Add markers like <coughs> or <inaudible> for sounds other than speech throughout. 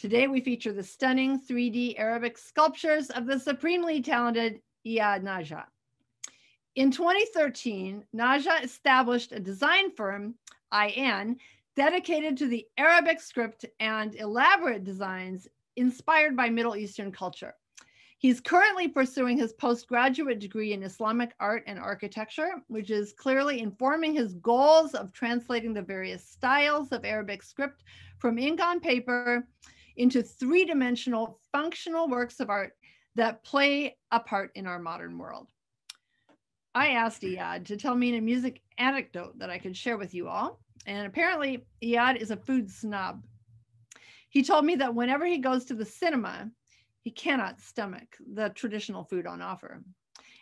Today we feature the stunning 3D Arabic sculptures of the supremely talented Iyad Naja. In 2013, Naja established a design firm, IN, dedicated to the Arabic script and elaborate designs inspired by Middle Eastern culture. He's currently pursuing his postgraduate degree in Islamic art and architecture, which is clearly informing his goals of translating the various styles of Arabic script from ink on paper into three dimensional functional works of art that play a part in our modern world. I asked Iyad to tell me a music anecdote that I could share with you all. And apparently, Iyad is a food snob. He told me that whenever he goes to the cinema, he cannot stomach the traditional food on offer.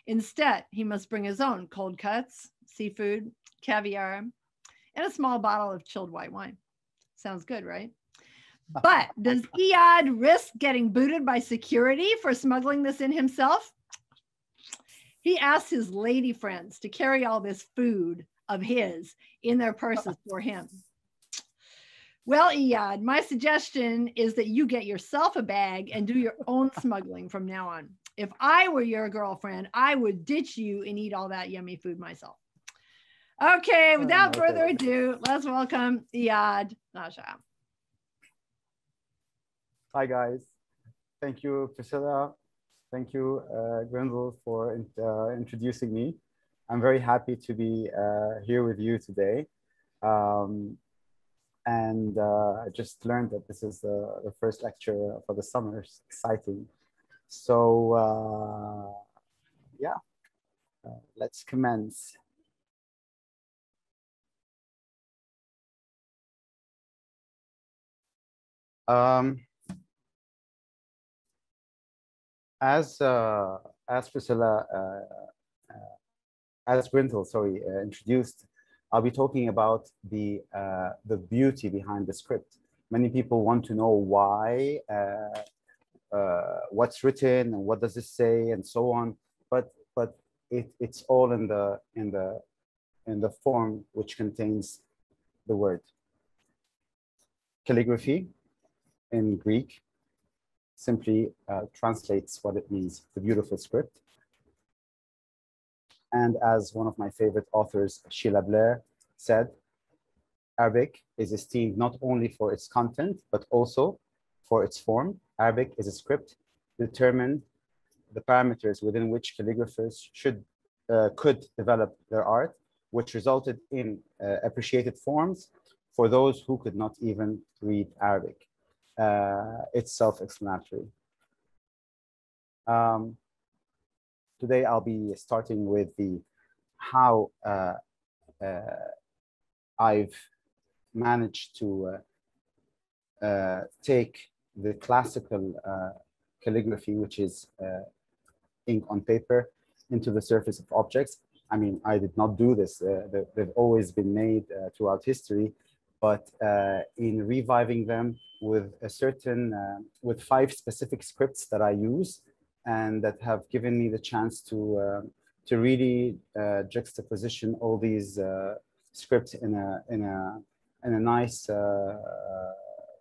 Instead, he must bring his own cold cuts, seafood, caviar, and a small bottle of chilled white wine. Sounds good, right? But does Iyad risk getting booted by security for smuggling this in himself? He asked his lady friends to carry all this food of his in their purses for him. Well, Iyad, my suggestion is that you get yourself a bag and do your own <laughs> smuggling from now on. If I were your girlfriend, I would ditch you and eat all that yummy food myself. Okay, without further ado, let's welcome Iyad Naja. Hi, guys. Thank you, Priscilla. Thank you, uh, for uh, introducing me. I'm very happy to be uh, here with you today. Um, and uh, I just learned that this is the, the first lecture for the summer. It's exciting. So uh, yeah, uh, let's commence. Um, as uh, as Priscilla, uh, uh, as Gwendol, sorry, introduced I'll be talking about the, uh, the beauty behind the script. Many people want to know why, uh, uh, what's written, and what does it say, and so on. But but it, it's all in the in the in the form which contains the word. Calligraphy in Greek simply uh, translates what it means, the beautiful script. And as one of my favorite authors, Sheila Blair, said, Arabic is esteemed not only for its content, but also for its form. Arabic is a script determined the parameters within which calligraphers should uh, could develop their art, which resulted in uh, appreciated forms for those who could not even read Arabic. Uh, it's self-explanatory. Um, today I'll be starting with the how uh, uh, I've managed to uh, uh, take the classical uh, calligraphy, which is ink on paper, into the surface of objects. I mean, I did not do this. they've always been made throughout history, but in reviving them with a certain, with five specific scripts that I use, and that have given me the chance to uh, to really uh, juxtaposition all these uh, scripts in a in a in a nice uh,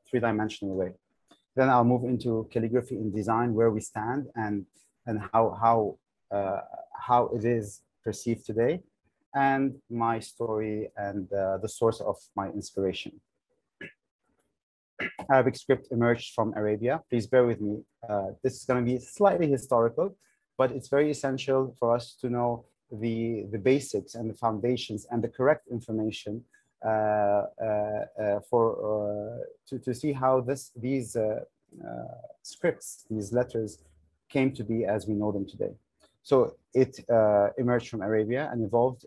three-dimensional way. Then I'll move into calligraphy in design, where we stand, and and how how how it is perceived today, and my story and the source of my inspiration. Arabic script emerged from Arabia. Please bear with me. Uh, this is going to be slightly historical, but it's very essential for us to know the, the basics and the foundations and the correct information uh, uh, uh, for uh, to, to see how this these uh, uh, scripts, these letters came to be as we know them today. So it emerged from Arabia and evolved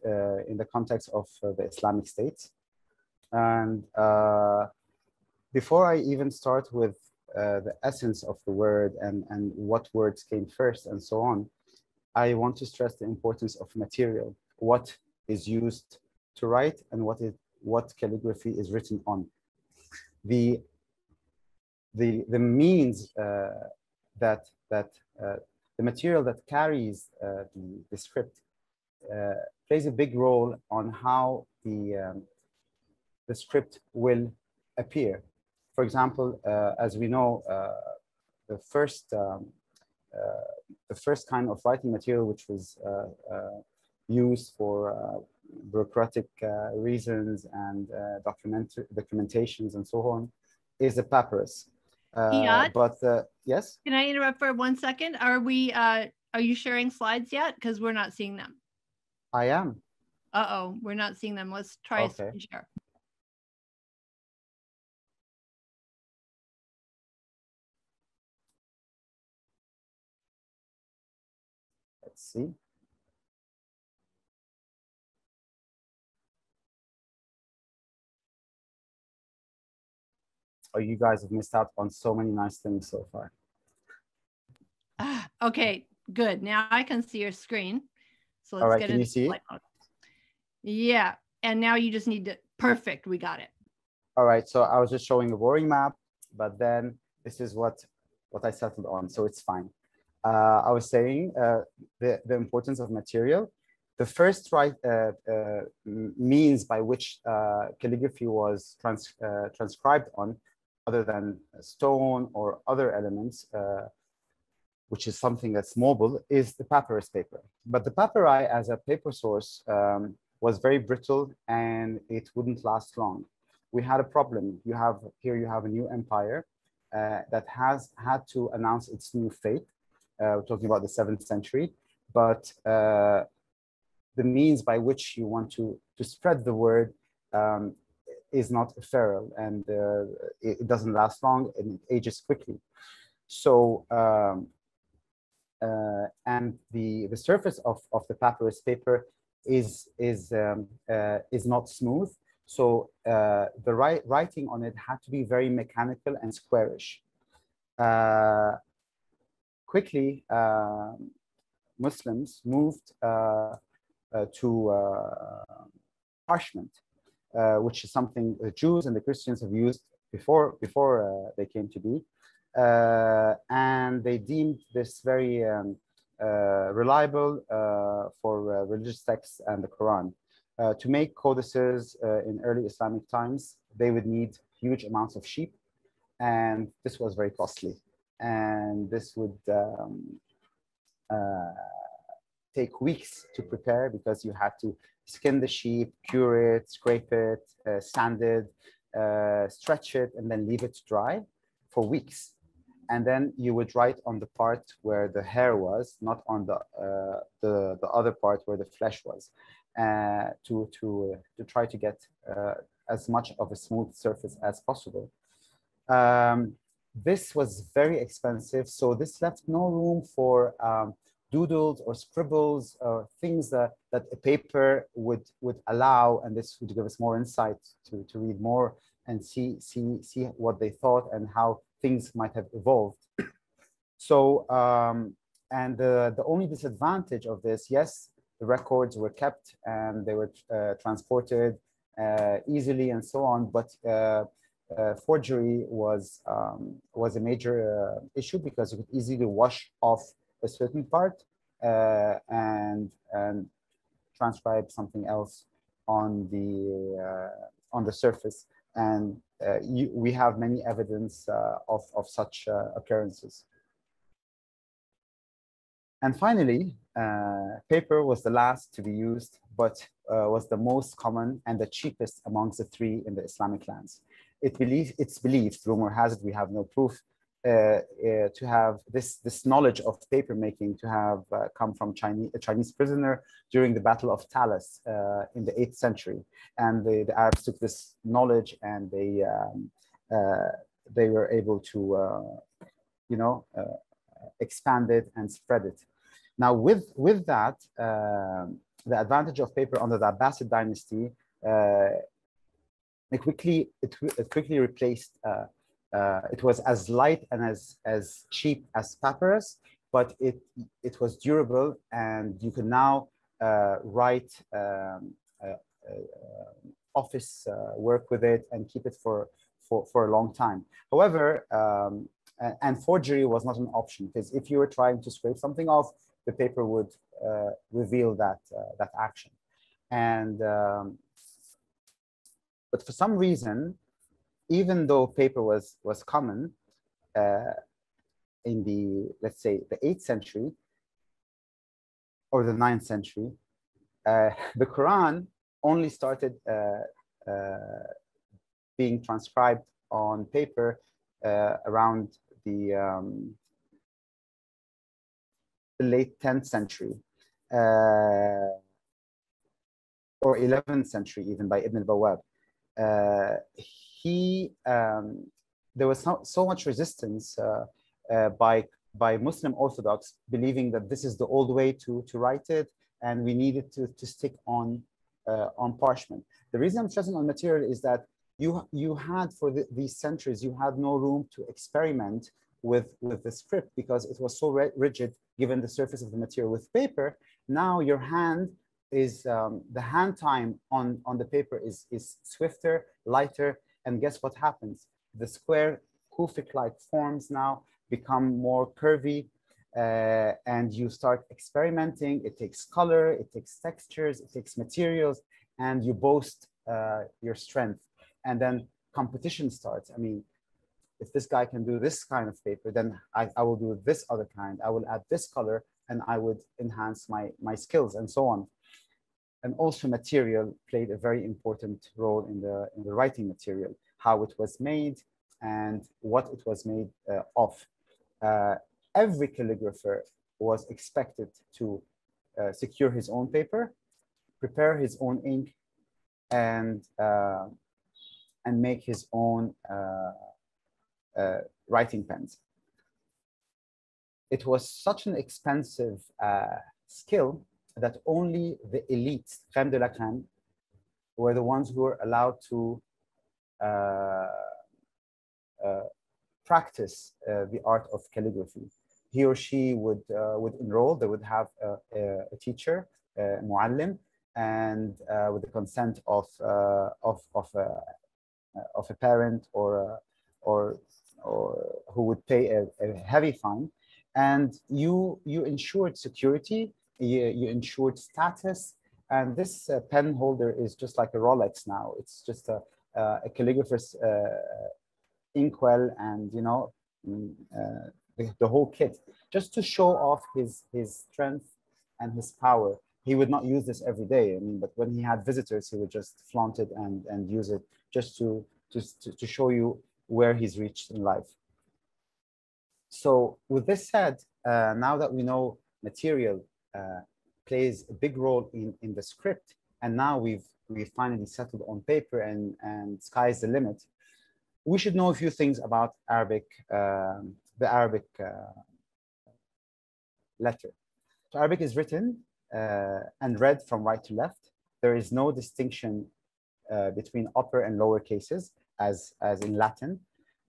in the context of the Islamic State. And before I even start with uh, the essence of the word and, and what words came first and so on, I want to stress the importance of material, what is used to write and what is what calligraphy is written on. The the the means uh, that that uh, the material that carries uh, the, the script uh, plays a big role on how the um, the script will appear For example, uh, as we know, uh, the first um, uh, the first kind of writing material which was used for bureaucratic reasons and document documentations and so on is a papyrus. Uh, but uh, yes. Can I interrupt for one second? Are we? Uh, are you sharing slides yet? Because we're not seeing them. I am. Uh oh, we're not seeing them. Let's try okay. share. Let's see. Oh, you guys have missed out on so many nice things so far. Ah, <sighs> okay, good. Now I can see your screen. So let's All right, get can you see? Yeah, and now you just need to, perfect, we got it. All right, so I was just showing a boring map, but then this is what, what I settled on, so it's fine. Uh, I was saying uh, the, the importance of material. The first right, uh, uh means by which uh, calligraphy was trans, uh, transcribed on other than stone or other elements, uh, which is something that's mobile, is the papyrus paper. But the papyri as a paper source um, was very brittle and it wouldn't last long. We had a problem. You have here you have a new empire uh, that has had to announce its new fate. Uh, we're talking about the seventh century, but uh, the means by which you want to to spread the word um, is not feral and uh, it, doesn't last long and it ages quickly. So, um, uh, and the, the surface of, of the papyrus paper is, is, um, uh, is not smooth. So uh, the write, writing on it had to be very mechanical and squarish. Uh, quickly, um, Muslims moved uh, to parchment which is something the Jews and the Christians have used before before uh, they came to be, uh, and they deemed this very um, uh, reliable uh, for religious texts and the Quran. to make codices in early Islamic times, they would need huge amounts of sheep, and this was very costly, and this would um, take weeks to prepare because you had to skin the sheep, cure it, scrape it, uh, sand it, uh, stretch it, and then leave it dry for weeks. And then you would write on the part where the hair was, not on the uh, the, the other part where the flesh was, uh, to to to try to get uh, as much of a smooth surface as possible. Um, this was very expensive, so this left no room for um, doodles or scribbles or things that, that a paper would, would allow, and this would give us more insight to, to read more and see, see, see what they thought and how things might have evolved. <coughs> So, um, and the, the only disadvantage of this, yes, the records were kept and they were uh, transported uh, easily and so on, but uh, uh forgery was um, was a major uh, issue because you could easily wash off a certain part uh, and and transcribe something else on the uh, on the surface and uh, you, we have many evidence uh, of, of such uh, occurrences. And finally, paper was the last to be used, but was the most common and the cheapest amongst the three in the Islamic lands. It believe, it's believed, rumor has it, we have no proof, to have this this knowledge of paper making to have uh, come from Chinese a Chinese prisoner during the Battle of Talas in the eighth century, and the, the Arabs took this knowledge and they um, they were able to you know expand it and spread it. Now with with that um, the advantage of paper under the Abbasid dynasty uh, it quickly it, it quickly replaced uh, uh, it was as light and as, as cheap as papyrus, but it, it was durable and you can now uh, write um, uh, office uh, work with it and keep it for, for, for a long time. However, um, and, forgery was not an option because if you were trying to scrape something off, the paper would uh, reveal that, uh, that action. And, um, but for some reason, even though paper was, was common uh, in the, let's say, the 8th century or the 9th century, uh, <laughs> the Quran only started uh, uh, being transcribed on paper uh, around the, um, the late 10th century or 11th century even by Ibn al-Bawwab. Uh, he, um, there was so, so much resistance by by Muslim Orthodox believing that this is the old way to, to write it and we needed to, to stick on, uh, on parchment. The reason I'm stressing on material is that you, you had for the, these centuries, you had no room to experiment with, with the script because it was so rigid given the surface of the material with paper. Now your hand is, um, the hand time on, on the paper is, is swifter, lighter, and guess what happens? The square Kufic-like forms now become more curvy uh, and you start experimenting. It takes color, it takes textures, it takes materials, and you boast uh, your strength. And then competition starts. I mean, if this guy can do this kind of paper, then I, I will do this other kind. I will add this color and I would enhance my, my skills and so on. And also material played a very important role in the, in the writing material, how it was made and what it was made uh, of. Uh, every calligrapher was expected to uh, secure his own paper, prepare his own ink, and uh, and make his own uh, uh writing pens. It was such an expensive skill that only the elites, crème de la crème, were the ones who were allowed to uh, practice the art of calligraphy he or she would uh, would enroll. They would have a, a, teacher, a muallim, and uh, with the consent of uh, of of a, of a parent or or or who would pay a, a, heavy fine, and you you ensured security, you, you ensured status, and this uh, pen holder is just like a Rolex now. It's just a, uh, a calligrapher's uh, inkwell, and you know mm, the, the whole kit, just to show off his, his strength and his power. He would not use this every day. I mean, but when he had visitors, he would just flaunt it and, and use it just to, just to, to show you where he's reached in life. So with this said, uh, now that we know material uh, plays a big role in, in the script, and now we've we finally settled on paper and, and sky's the limit, we should know a few things about Arabic um, the Arabic uh, letter. So Arabic is written uh, and read from right to left. There is no distinction uh, between upper and lower cases as, as in Latin.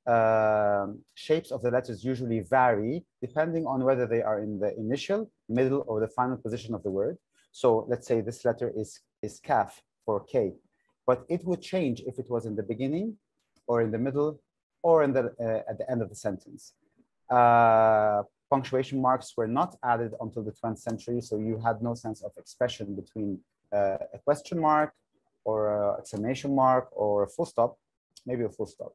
Um, shapes of the letters usually vary depending on whether they are in the initial, middle, or the final position of the word. So let's say this letter is, is kaf for K, but it would change if it was in the beginning or in the middle or in the, uh, at the end of the sentence. Uh, punctuation marks were not added until the 20th century, so you had no sense of expression between uh, a question mark or an exclamation mark or a full stop, maybe a full stop.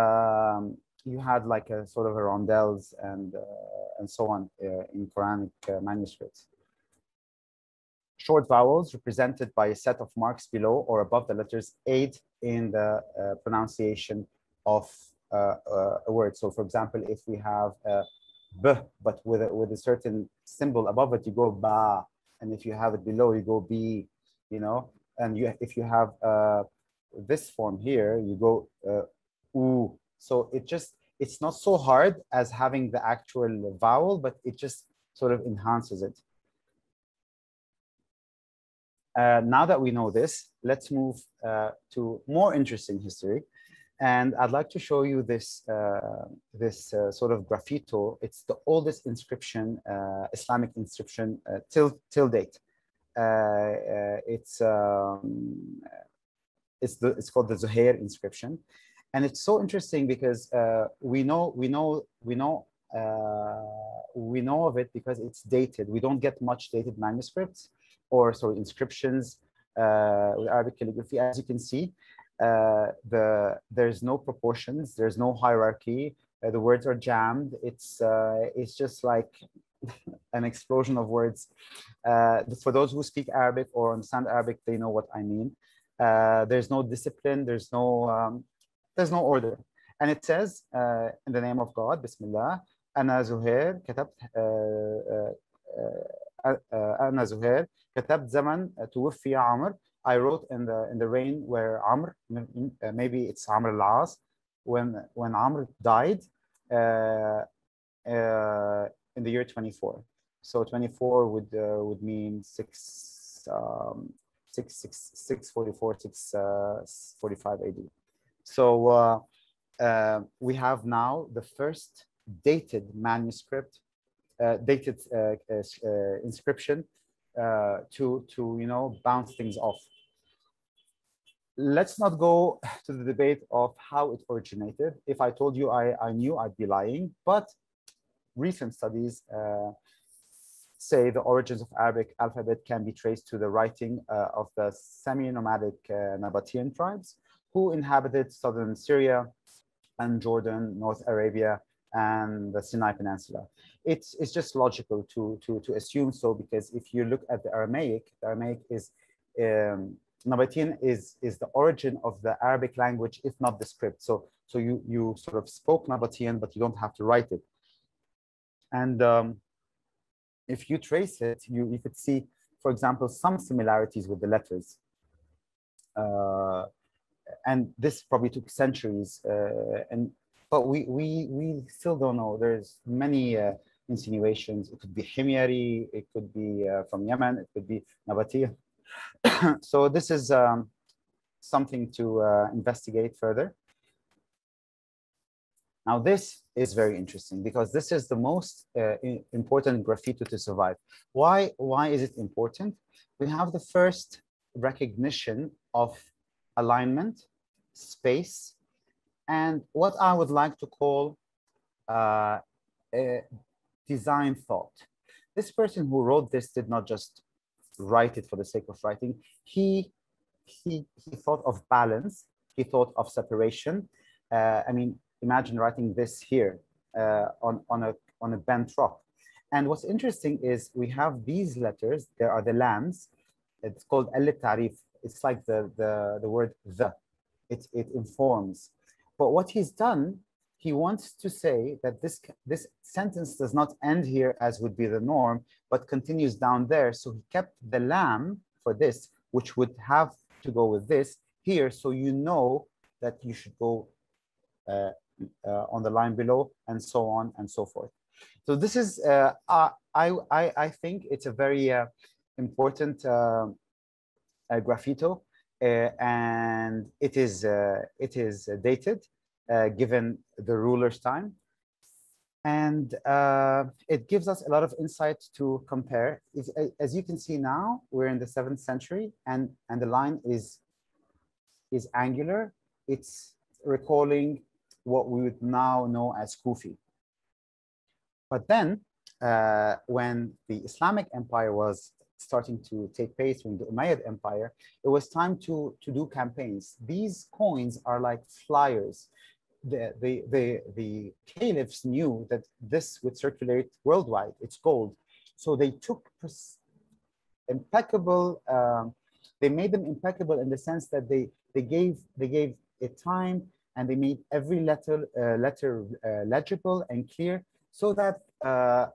Um, you had like a sort of a rondelles and uh, and so on uh, in Quranic uh, manuscripts. Short vowels represented by a set of marks below or above the letters aid in the uh, pronunciation of uh, uh, a word. So for example, if we have a b, but with a, with a certain symbol above it, you go ba. And if you have it below, you go b, you know? And you, if you have this form here, you go u. So it just, it's not so hard as having the actual vowel, but it just sort of enhances it. Uh, now that we know this, let's move uh, to more interesting history. And I'd like to show you this, uh, this uh, sort of graffito. It's the oldest inscription, uh, Islamic inscription uh, till, till date. It's, um, it's, the, it's called the Zuhair inscription. And it's so interesting because we know, we know, we know, we know of it because it's dated. We don't get much dated manuscripts or sorry, inscriptions with Arabic calligraphy, as you can see. Uh, the there's no proportions, there's no hierarchy. Uh, the words are jammed. It's uh, it's just like <laughs> an explosion of words. Uh, for those who speak Arabic or understand Arabic, they know what I mean. Uh, there's no discipline. There's no um, there's no order. And it says, uh, in the name of God, Bismillah, أنا زهير كتبت أنا زهير كتبت زمن I wrote in the in the reign where Amr uh, maybe it's Amr al-As when when Amr died uh, uh, in the year 24. So 24 would uh, would mean six um, six six six forty four six uh, forty five AD. So uh, uh, we have now the first dated manuscript, uh, dated inscription to to you know bounce things off let's not go to the debate of how it originated. If I told you I, I knew, I'd be lying. But recent studies say the origins of Arabic alphabet can be traced to the writing uh, of the semi-nomadic uh, Nabatean tribes who inhabited southern Syria and Jordan, North Arabia, and the Sinai Peninsula. It's, it's just logical to, to, to assume so because if you look at the Aramaic, the Aramaic is um, is, is the origin of the Arabic language, if not the script. So, so you, you sort of spoke Nabatean, but you don't have to write it. And um, if you trace it, you, you could see, for example, some similarities with the letters. Uh, and this probably took centuries. Uh, and but we, we, we still don't know. There's many uh, insinuations. It could be Himyari, it could be uh, from Yemen, it could be Nabatean <coughs> so this is um, something to uh, investigate further. Now this is very interesting because this is the most uh, important graffiti to survive. Why, why is it important? We have the first recognition of alignment, space, and what I would like to call uh, design thought. This person who wrote this did not just write it for the sake of writing. He, he, he thought of balance. He thought of separation. Uh, I mean, imagine writing this here uh, on, on, a, on a bent rock. And what's interesting is we have these letters. There are the lams. It's called el tarif. It's like the, the, the word the. It, it informs. But what he's done he wants to say that this, this sentence does not end here as would be the norm, but continues down there. So he kept the lam for this, which would have to go with this here. So you know that you should go uh, uh, on the line below and so on and so forth. So this is, uh, I, I, I think it's a very uh, important uh, graffito uh, and it is, it is dated uh, given the ruler's time. And uh, it gives us a lot of insight to compare. As you can see now, we're in the seventh century and, and the line is, is angular. It's recalling what we would now know as Kufi. But then uh, when the Islamic Empire was starting to take place during the Umayyad Empire, it was time to, to do campaigns. These coins are like flyers the, the, the, the caliphs knew that this would circulate worldwide, it's gold. So they took impeccable, um, they made them impeccable in the sense that they, they, gave, they gave it time and they made every letter, uh, letter uh, legible and clear so that uh,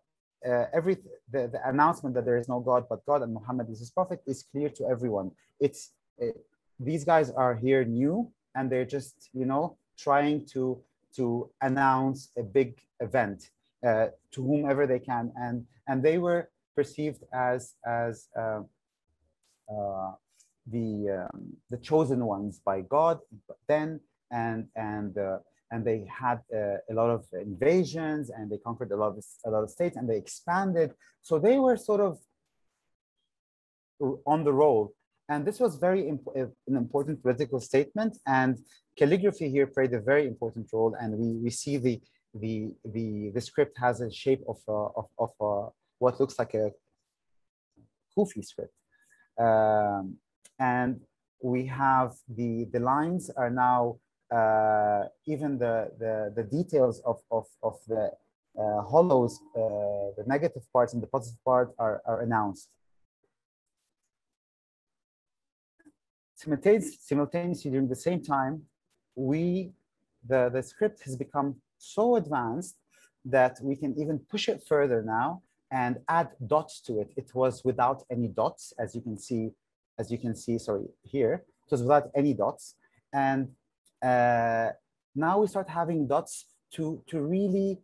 uh, every the, the announcement that there is no God but God and Muhammad is his prophet is clear to everyone. It's uh, these guys are here new and they're just you know trying to, to announce a big event uh, to whomever they can. And, and they were perceived as, as uh, uh, the, um, the chosen ones by God then, and, and, uh, and they had uh, a lot of invasions and they conquered a lot of, a lot of states and they expanded. So they were sort of on the roll. And this was very imp an important political statement. And calligraphy here played a very important role, and we, we see the, the, the, the script has a shape of, uh, of, of uh, what looks like a Kufi script. Um, and we have the, the lines are now, uh, even the, the, the details of, of, of the uh, hollows, uh, the negative parts and the positive part are, are announced. Simultaneously, during the same time, we, the, the script has become so advanced that we can even push it further now and add dots to it. It was without any dots, as you can see, as you can see, sorry, here. It was without any dots. And uh, now we start having dots to, to really,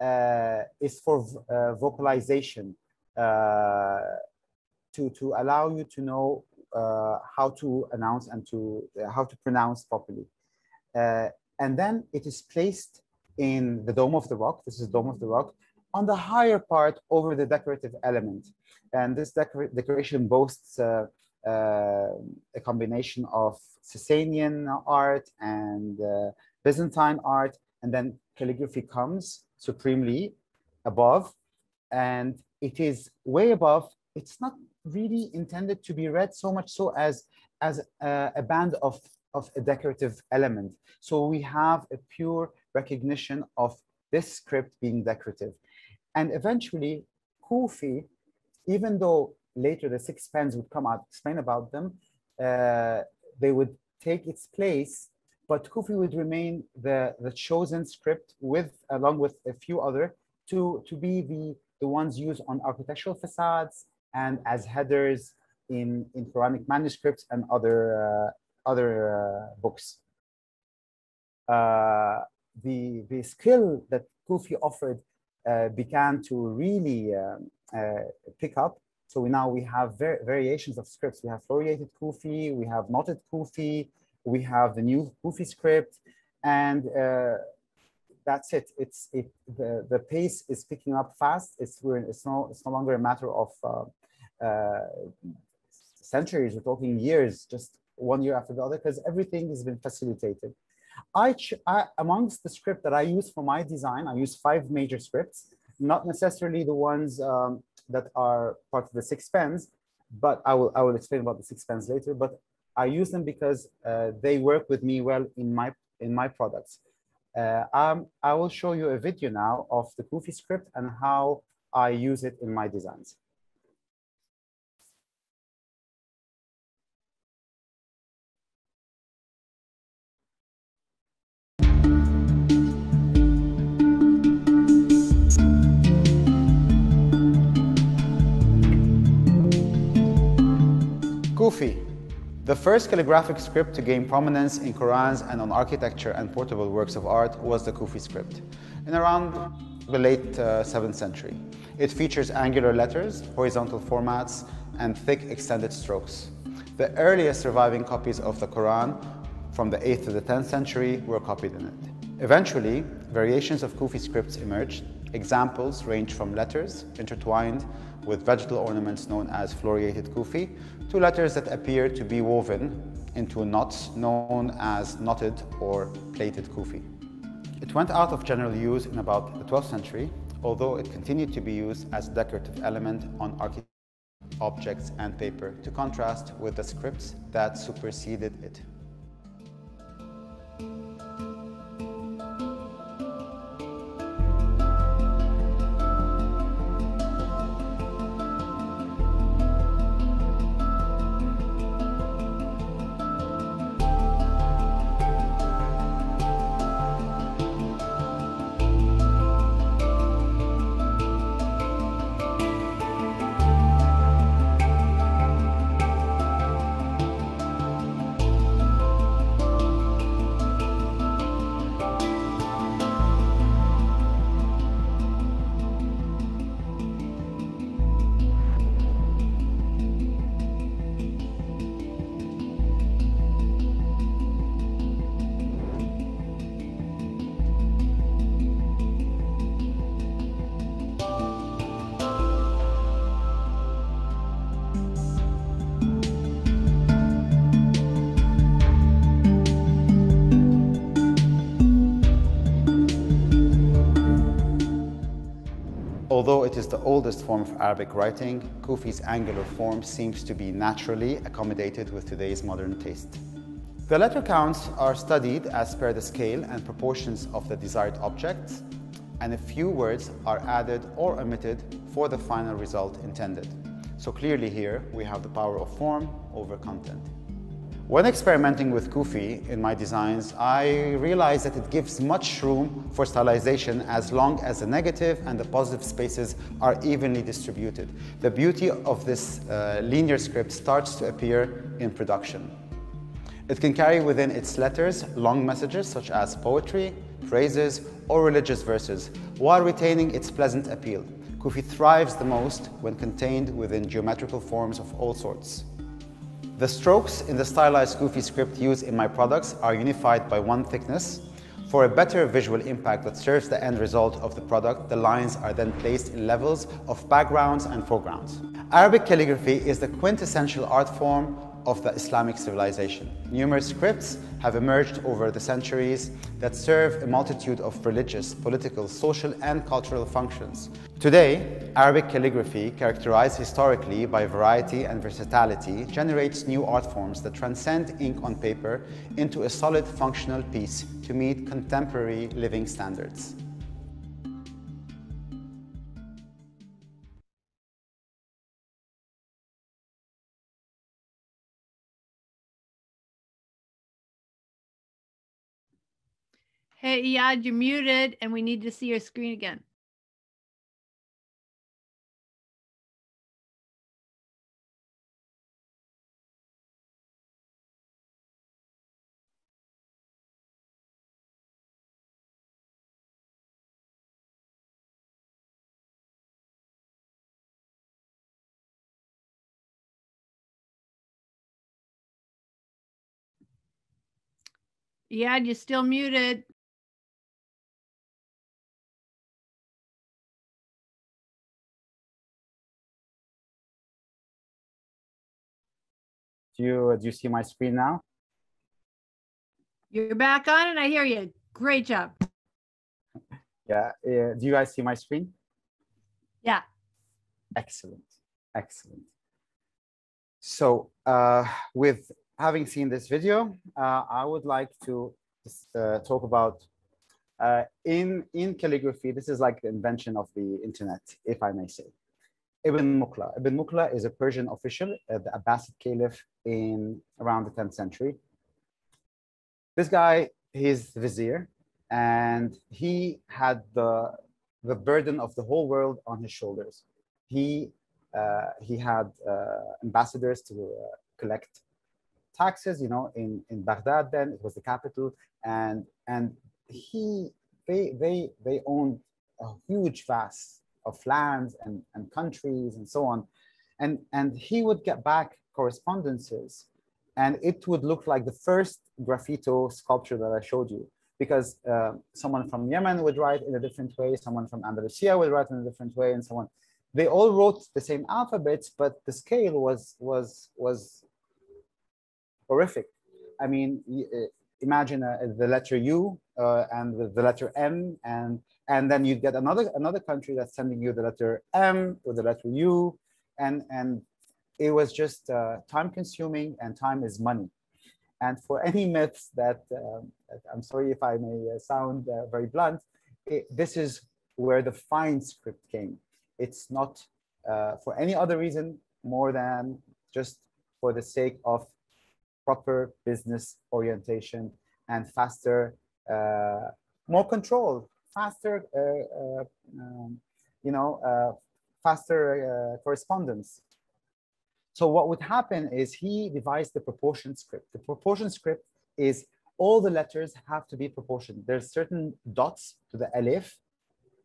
uh, is for uh, vocalization, uh, to, to allow you to know uh, how to announce and to, uh, how to pronounce properly. and then it is placed in the Dome of the Rock. This is Dome of the Rock on the higher part over the decorative element. And this decor decoration boasts uh, uh, a combination of Sasanian art and uh, Byzantine art, and then calligraphy comes supremely above, and it is way above. It's not really intended to be read so much so as as a, a band of of a decorative element. So we have a pure recognition of this script being decorative. And eventually, Kufi, even though later the six pens would come out, explain about them, uh, they would take its place, but Kufi would remain the, the chosen script with, along with a few other, to, to be the, the ones used on architectural facades and as headers in, in Quranic manuscripts and other, uh, other uh, books. Uh, the, the skill that Kufi offered uh, began to really um, uh, pick up. So we now we have var variations of scripts. We have floriated Kufi, we have knotted Kufi, we have the new Kufi script, and uh, that's it. It's it the, the pace is picking up fast. It's we're, it's no it's no longer a matter of uh, uh, centuries. We're talking years, just one year after the other, because everything has been facilitated. I, I, amongst the script that I use for my design, I use five major scripts, not necessarily the ones um, that are part of the six pens, but I will, I will explain about the six pens later, but I use them because uh, they work with me well in my, in my products. Uh, um, I will show you a video now of the Kufi script and how I use it in my designs. The first calligraphic script to gain prominence in Qurans and on architecture and portable works of art was the Kufi script in around the late uh, 7th century. It features angular letters, horizontal formats, and thick extended strokes. The earliest surviving copies of the Quran from the 8th to the 10th century were copied in it. Eventually, variations of Kufi scripts emerged. Examples range from letters intertwined with vegetal ornaments known as floriated kufi, to letters that appear to be woven into knots known as knotted or plaited kufi. It went out of general use in about the 12th century, although it continued to be used as a decorative element on architecture objects and paper to contrast with the scripts that superseded it. The oldest form of Arabic writing, Kufi's angular form seems to be naturally accommodated with today's modern taste. The letter counts are studied as per the scale and proportions of the desired objects, and a few words are added or omitted for the final result intended. So clearly here we have the power of form over content. When experimenting with Kufi in my designs, I realized that it gives much room for stylization as long as the negative and the positive spaces are evenly distributed. The beauty of this uh, linear script starts to appear in production. It can carry within its letters long messages such as poetry, phrases, or religious verses, while retaining its pleasant appeal. Kufi thrives the most when contained within geometrical forms of all sorts. The strokes in the stylized Kufi script used in my products are unified by one thickness. For a better visual impact that serves the end result of the product, the lines are then placed in levels of backgrounds and foregrounds. Arabic calligraphy is the quintessential art form of the Islamic civilization. Numerous scripts have emerged over the centuries that serve a multitude of religious, political, social, and cultural functions. Today, Arabic calligraphy, characterized historically by variety and versatility, generates new art forms that transcend ink on paper into a solid functional piece to meet contemporary living standards. Hey, Iyad, you're muted and we need to see your screen again. Yeah, you're still muted. Do you, do you see my screen now? You're back on and I hear you. Great job. Yeah. Uh, do you guys see my screen? Yeah. Excellent. Excellent. So uh, with having seen this video, uh, I would like to uh, talk about uh, in, in calligraphy, this is like the invention of the internet, if I may say. Ibn Muqla. Ibn Muqla is a Persian official, the Abbasid Caliph in around the 10th century. This guy, he's vizier, and he had the, the burden of the whole world on his shoulders. He, uh, he had uh, ambassadors to uh, collect taxes, you know, in, in Baghdad then, it was the capital, and, and he, they, they, they owned a huge vast of lands and, and countries and so on. And, and he would get back correspondences and it would look like the first graffito sculpture that I showed you because uh, someone from Yemen would write in a different way, someone from Andalusia would write in a different way and so on. They all wrote the same alphabets, but the scale was, was, was horrific. I mean, uh, imagine uh, the letter U uh, and the letter M and and then you get another another country that's sending you the letter M or the letter U, and and it was just uh, time consuming and time is money. And for any myths that, uh, I'm sorry if I may uh, sound uh, very blunt, it, this is where the fine script came. It's not uh, for any other reason more than just for the sake of proper business orientation and faster, uh, more control faster, uh, uh, um, you know, uh, faster correspondence. So what would happen is he devised the proportion script. The proportion script is all the letters have to be proportioned. There's certain dots to the alif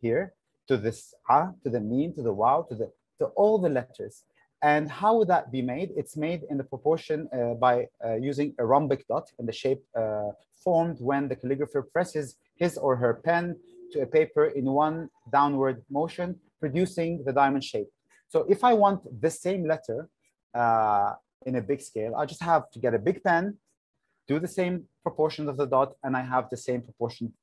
here, to this a, to the mim, to the waw, to the to all the letters. And how would that be made? It's made in the proportion uh, by uh, using a rhombic dot in the shape uh, formed when the calligrapher presses his or her pen to a paper in one downward motion, producing the diamond shape. So if I want the same letter uh, in a big scale, I just have to get a big pen, do the same proportion of the dot, and I have the same proportion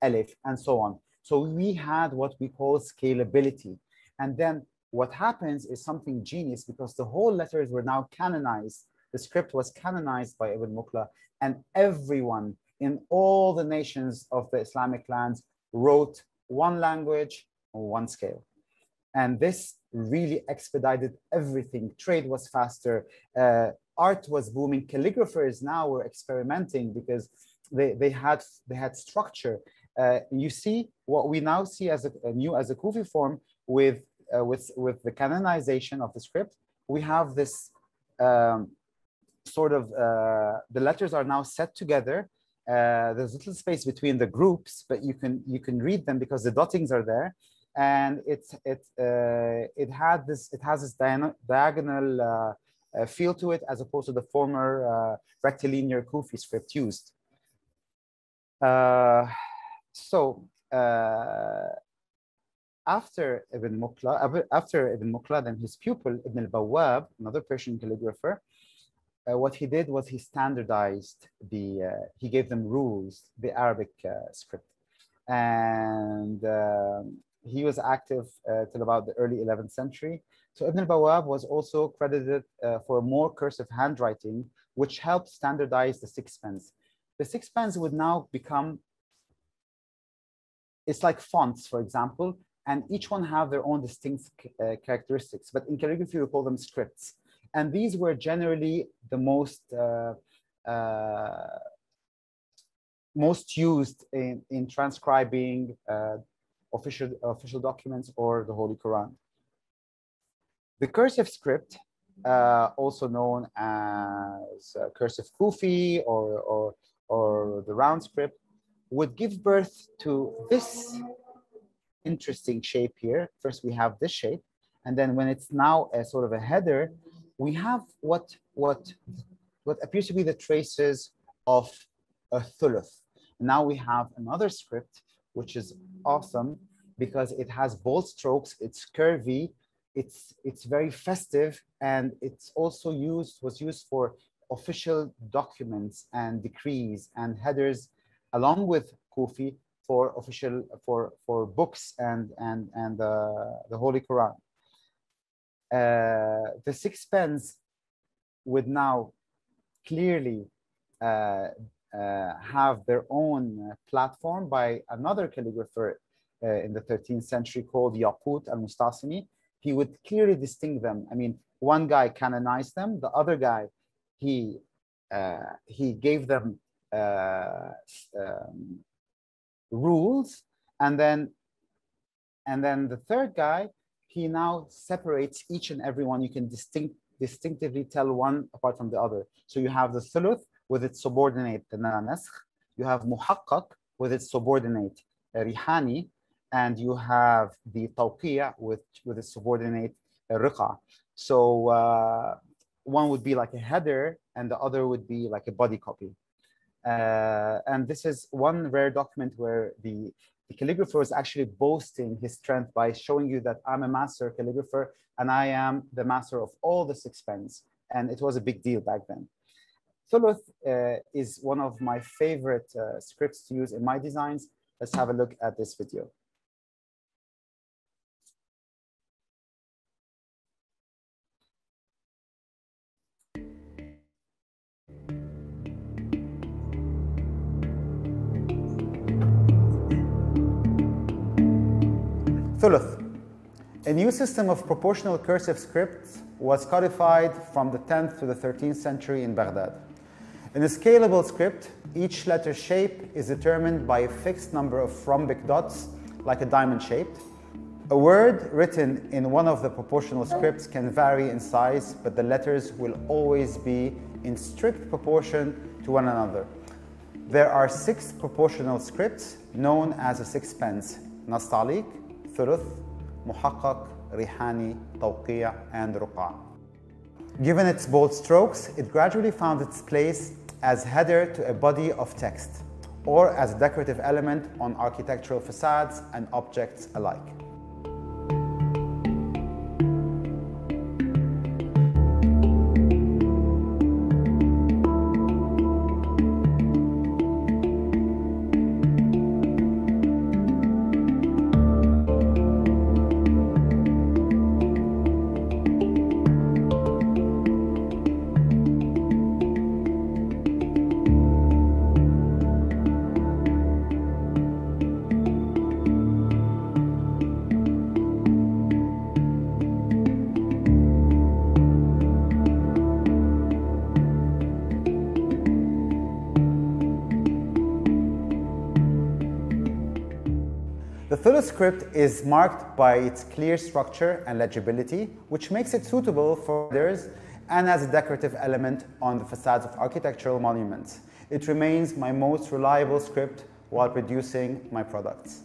alif, and so on. So we had what we call scalability. And then what happens is something genius because the whole letters were now canonized. The script was canonized by Ibn Muqla and everyone in all the nations of the Islamic lands wrote one language one scale. And this really expedited everything. Trade was faster, uh, art was booming. Calligraphers now were experimenting because they, they had they had structure. Uh, you see what we now see as a, a new as a Kufi form with uh, with with the canonization of the script. We have this um, sort of uh, the letters are now set together. Uh, there's little space between the groups, but you can you can read them because the dottings are there, and it it uh, it had this it has this diagonal uh, feel to it as opposed to the former rectilinear Kufi script used. Uh, so uh, after Ibn Muqla, after Ibn then his pupil Ibn al-Bawwab, another Persian calligrapher, uh, what he did was he standardized the, uh, he gave them rules, the Arabic uh, script. And um, he was active uh, till about the early 11th century. So Ibn al-Bawwab was also credited for more cursive handwriting, which helped standardize the six pens the six pens would now become, it's like fonts, for example, and each one have their own distinct uh, characteristics. But in calligraphy, we call them scripts. And these were generally the most uh, uh, most used in, in transcribing uh, official, official documents or the Holy Quran. The cursive script, uh, also known as cursive Kufi or, or or the round script would give birth to this interesting shape here. First, we have this shape. And then when it's now a sort of a header, we have what, what, what appears to be the traces of a thuluth. Now we have another script, which is awesome because it has bold strokes, it's curvy, it's, it's very festive, and it's also used, was used for official documents and decrees and headers along with Kufi for official for for books and and and the Holy Quran. Uh, the six pens would now clearly uh, uh have their own platform by another calligrapher in the 13th century called Yaqut al-Mustasimi. He would clearly distinguish them. I mean, one guy canonized them, the other guy he uh, he gave them uh, um, rules, and then and then the third guy he now separates each and every one. You can distinct distinctively tell one apart from the other. So you have the thuluth with its subordinate the naskh. You have muhaqqaq with its subordinate rihani, and you have the tawqiya with with its subordinate riqa. So uh, one would be like a header and the other would be like a body copy. Uh, and this is one rare document where the, the calligrapher is actually boasting his strength by showing you that I'm a master calligrapher and I am the master of all the six pens. And it was a big deal back then. Thuluth uh, is one of my favorite uh, scripts to use in my designs. Let's have a look at this video. Thuluth. A new system of proportional cursive scripts was codified from the 10th to the 13th century in Baghdad. In a scalable script, each letter shape is determined by a fixed number of rhombic dots, like a diamond shaped. A word written in one of the proportional scripts can vary in size, but the letters will always be in strict proportion to one another. There are six proportional scripts known as a six pens, nastaliq, ثلث محقق rihani, توقيع and ruqa. Given its bold strokes, it gradually found its place as header to a body of text or as a decorative element on architectural facades and objects alike. Script is marked by its clear structure and legibility, which makes it suitable for others and as a decorative element on the facades of architectural monuments. It remains my most reliable script while producing my products.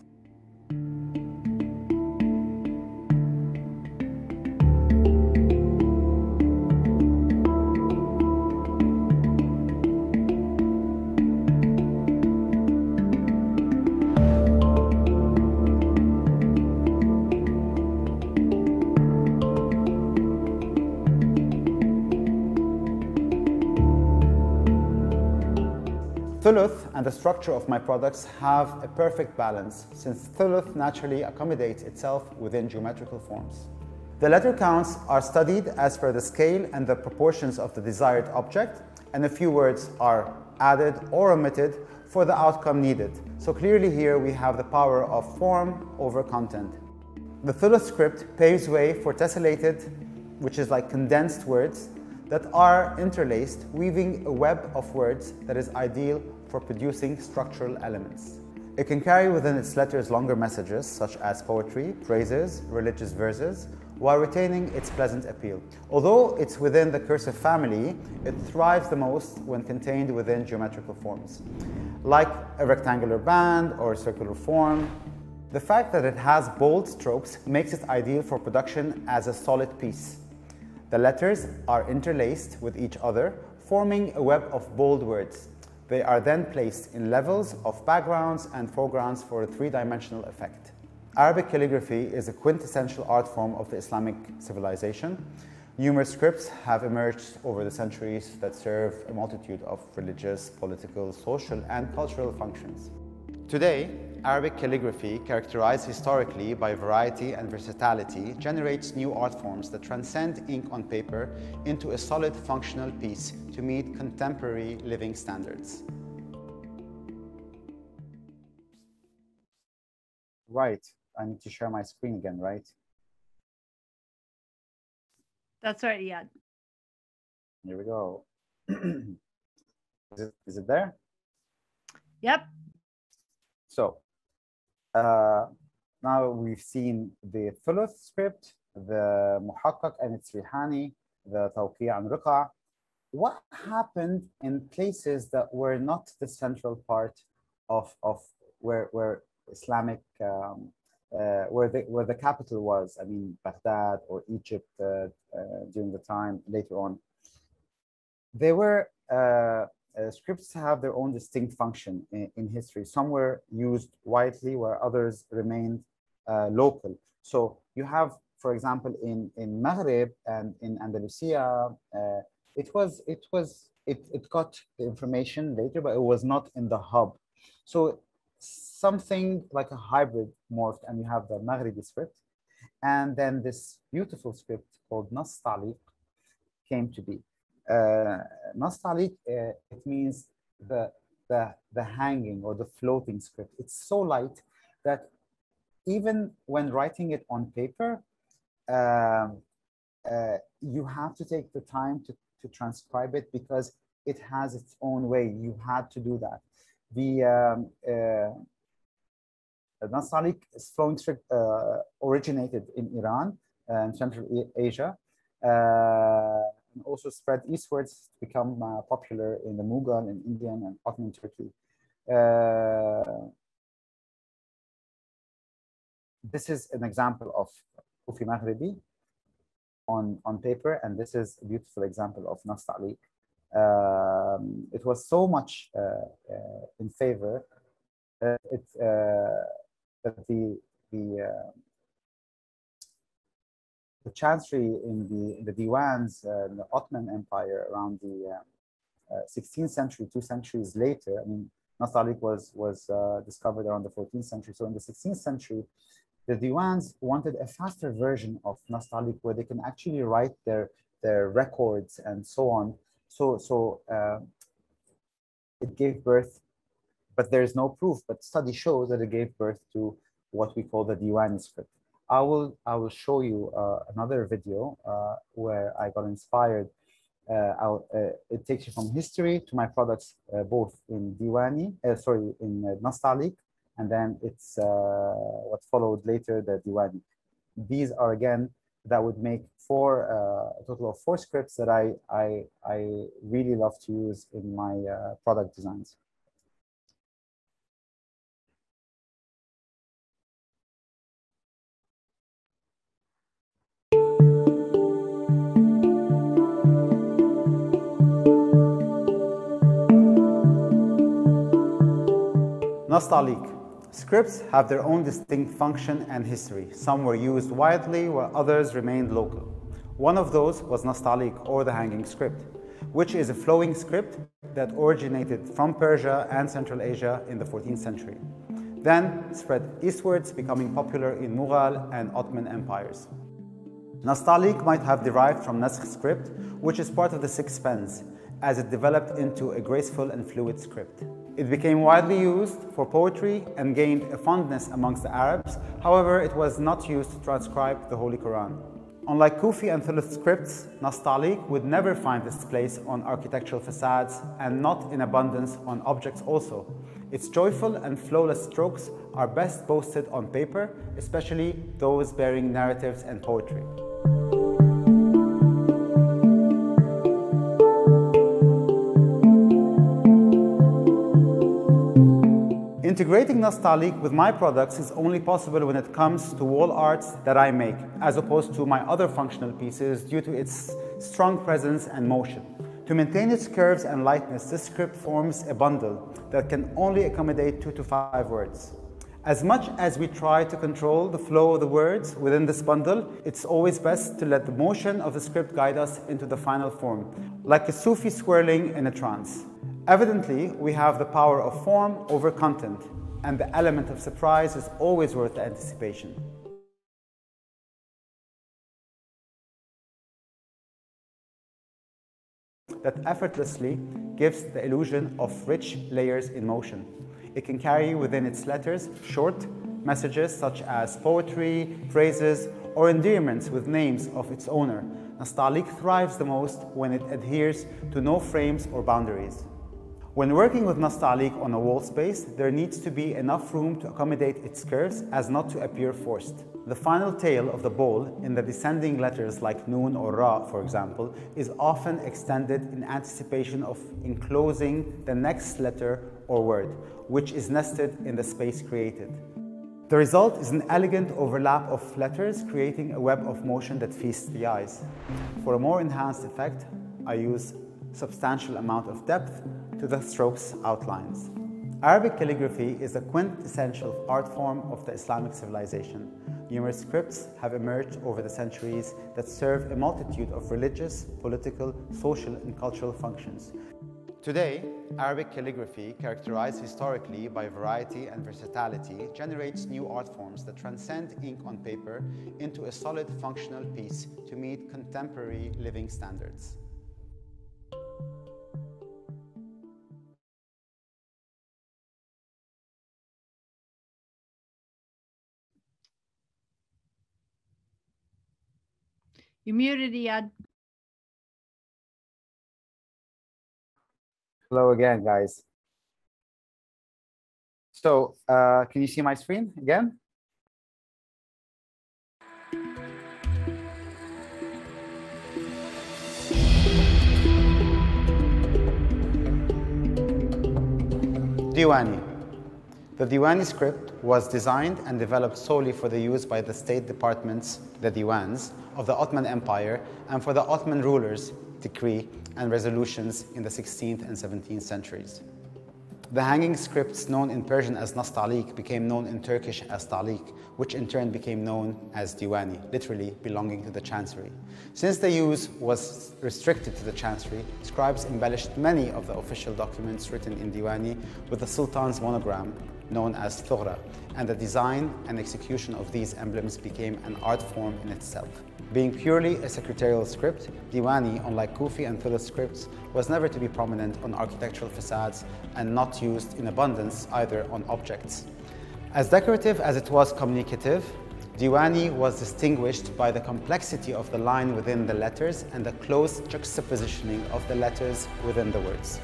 Thuluth and the structure of my products have a perfect balance since Thuluth naturally accommodates itself within geometrical forms. The letter counts are studied as per the scale and the proportions of the desired object, and a few words are added or omitted for the outcome needed. So clearly here we have the power of form over content. The Thuluth script paves way for tessellated, which is like condensed words, that are interlaced, weaving a web of words that is ideal for producing structural elements. It can carry within its letters longer messages such as poetry, praises, religious verses, while retaining its pleasant appeal. Although it's within the cursive family, it thrives the most when contained within geometrical forms, like a rectangular band or a circular form. The fact that it has bold strokes makes it ideal for production as a solid piece. The letters are interlaced with each other, forming a web of bold words. They are then placed in levels of backgrounds and foregrounds for a three-dimensional effect. Arabic calligraphy is a quintessential art form of the Islamic civilization. Numerous scripts have emerged over the centuries that serve a multitude of religious, political, social, and cultural functions. Today, Arabic calligraphy, characterized historically by variety and versatility, generates new art forms that transcend ink on paper into a solid functional piece to meet contemporary living standards. Right, I need to share my screen again, right? That's right, yeah. Here we go. <clears throat> is, it, is it there? Yep. So uh, now we've seen the Thuluth script, the Muhakkak and its Rihani, the Tawqi' and Riqa. What happened in places that were not the central part of, of where, where Islamic, um, uh, where, the, where the capital was, I mean, Baghdad or Egypt uh, uh during the time later on. They were uh, scripts have their own distinct function in, in, history. Some were used widely where others remained uh, local. So you have, for example, in, in Maghreb and in Andalusia, uh, it was, it was, it, it got the information later, but it was not in the hub. So something like a hybrid morphed and you have the Maghrebi script. And then this beautiful script called Nas came to be uh, Nastaliq, uh, it means the, the, the hanging or the floating script. It's so light that even when writing it on paper, um, uh, you have to take the time to, to transcribe it because it has its own way. You had to do that. The um, uh, flowing script uh, originated in Iran and Central Asia. Uh, and also spread eastwards to become uh, popular in the Mughal and Indian and Ottoman Turkey. Uh, this is an example of Kufi Maghribi on, on paper, and this is a beautiful example of Nas Um, it was so much uh, uh, in favor uh, it, uh, that the, the the chancery in the, in the Diwans, uh, in the Ottoman Empire around the uh, 16th uh, century, two centuries later, I mean, Nastaliq was, was uh, discovered around the 14th century. So in the 16th century, the Diwans wanted a faster version of Nastaliq where they can actually write their, their records and so on. So, so uh, it gave birth, but there's no proof, but study shows that it gave birth to what we call the Diwani script. I will I will show you uh, another video uh, where I got inspired. Uh, uh it takes you from history to my products, uh, both in Diwani, uh, sorry, in uh, and then it's what followed later, the Diwani. These are again, that would make four, a total of four scripts that I, I, I really love to use in my product designs. Nastaliq. Scripts have their own distinct function and history. Some were used widely while others remained local. One of those was Nastaliq or the hanging script, which is a flowing script that originated from Persia and Central Asia in the 14th century. Then spread eastwards, becoming popular in Mughal and Ottoman empires. Nastaliq might have derived from Naskh script, which is part of the six pens, as it developed into a graceful and fluid script. It became widely used for poetry and gained a fondness amongst the Arabs. However, it was not used to transcribe the Holy Quran. Unlike Kufi and Thuluth scripts, Nastaliq would never find its place on architectural facades and not in abundance on objects also. Its joyful and flawless strokes are best boasted on paper, especially those bearing narratives and poetry. Integrating Nastaliq with my products is only possible when it comes to wall arts that I make, as opposed to my other functional pieces due to its strong presence and motion. To maintain its curves and lightness, this script forms a bundle that can only accommodate two to five words. As much as we try to control the flow of the words within this bundle, it's always best to let the motion of the script guide us into the final form, like a Sufi swirling in a trance. Evidently, we have the power of form over content, and the element of surprise is always worth the anticipation. That effortlessly gives the illusion of rich layers in motion. It can carry within its letters short messages such as poetry, phrases, or endearments with names of its owner. Nastaliq thrives the most when it adheres to no frames or boundaries. When working with Nastaliq on a wall space, there needs to be enough room to accommodate its curves as not to appear forced. The final tail of the bowl in the descending letters like Noon or Ra, for example, is often extended in anticipation of enclosing the next letter or word, which is nested in the space created. The result is an elegant overlap of letters, creating a web of motion that feasts the eyes. For a more enhanced effect, I use substantial amount of depth to the strokes outlines. Arabic calligraphy is a quintessential art form of the Islamic civilization. Numerous scripts have emerged over the centuries that serve a multitude of religious, political, social, and cultural functions. Today, Arabic calligraphy, characterized historically by variety and versatility, generates new art forms that transcend ink on paper into a solid functional piece to meet contemporary living standards. You muted, Iyad. Hello again, guys. So, uh, can you see my screen again? Diwani. The Diwani script was designed and developed solely for the use by the state departments, the Diwans, of the Ottoman Empire and for the Ottoman rulers' decree and resolutions in the 16th and 17th centuries. The hanging scripts known in Persian as Nastaliq became known in Turkish as Talik, which in turn became known as Diwani, literally belonging to the chancery. Since the use was restricted to the chancery, scribes embellished many of the official documents written in Diwani with the Sultan's monogram, known as Tughra, and the design and execution of these emblems became an art form in itself. Being purely a secretarial script, Diwani, unlike Kufi and Thuluth scripts, was never to be prominent on architectural facades and not used in abundance either on objects. As decorative as it was communicative, Diwani was distinguished by the complexity of the line within the letters and the close juxtapositioning of the letters within the words.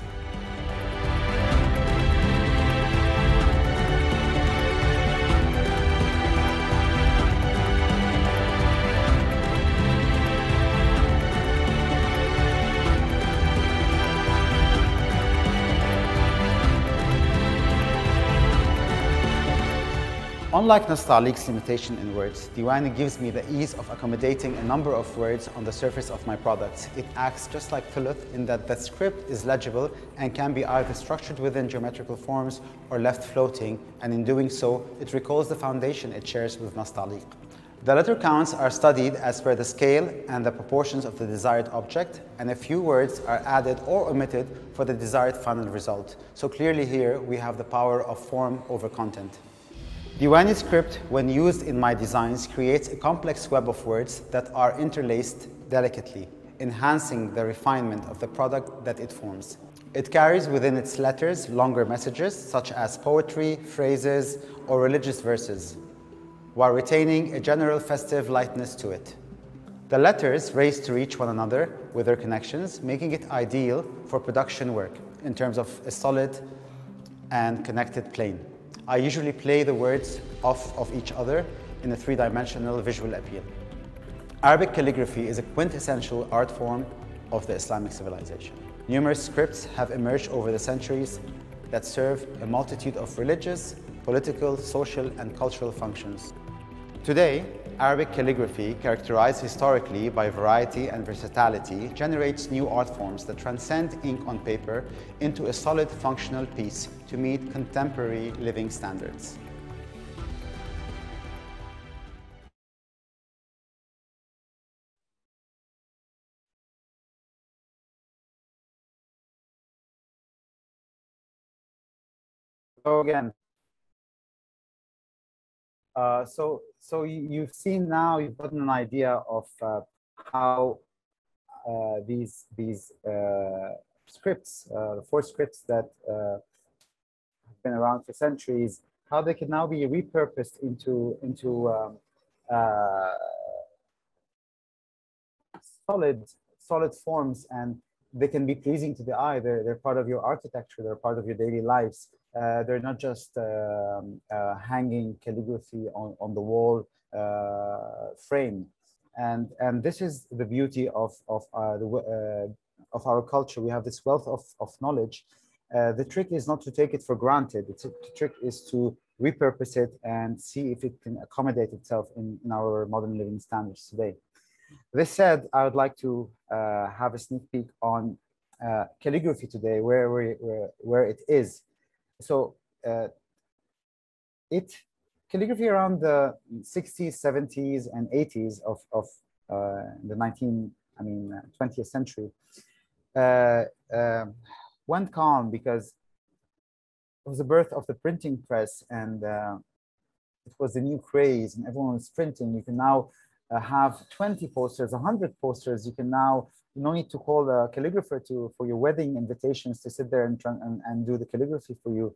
Unlike Nastaliq's limitation in words, Diwani gives me the ease of accommodating a number of words on the surface of my products. It acts just like Thuluth in that the script is legible and can be either structured within geometrical forms or left floating, and in doing so, it recalls the foundation it shares with Nastaliq. The letter counts are studied as per the scale and the proportions of the desired object, and a few words are added or omitted for the desired final result. So clearly here, we have the power of form over content. Diwani script, when used in my designs, creates a complex web of words that are interlaced delicately, enhancing the refinement of the product that it forms. It carries within its letters longer messages, such as poetry, phrases, or religious verses, while retaining a general festive lightness to it. The letters race to reach one another with their connections, making it ideal for production work in terms of a solid and connected plane. I usually play the words off of each other in a three-dimensional visual appeal. Arabic calligraphy is a quintessential art form of the Islamic civilization. Numerous scripts have emerged over the centuries that serve a multitude of religious, political, social, and cultural functions. Today, Arabic calligraphy, characterized historically by variety and versatility, generates new art forms that transcend ink on paper into a solid functional piece to meet contemporary living standards. So again, uh, so, so you've seen now, you've gotten an idea of uh, how uh, these these uh, scripts, uh, the four scripts that have been around for centuries, how they can now be repurposed into into um, solid solid forms and they can be pleasing to the eye. They're, they're part of your architecture. They're part of your daily lives. Uh, they're not just um, uh, hanging calligraphy on, on the wall uh, frame. And, and this is the beauty of, of, uh, the, uh, of our culture. We have this wealth of, of knowledge. Uh, the trick is not to take it for granted. It's the trick is to repurpose it and see if it can accommodate itself in, in our modern living standards today. This said, I would like to have a sneak peek on calligraphy today, where, where, where it is so uh, it calligraphy around the 60s, 70s, and 80s of, of uh, the 19, I mean, 20th uh, century uh, um, went calm because it was the birth of the printing press and uh, it was a new craze and everyone was printing. You can now uh, have 20 posters, 100 posters. You can now no need to call a calligrapher to for your wedding invitations to sit there and and, and do the calligraphy for you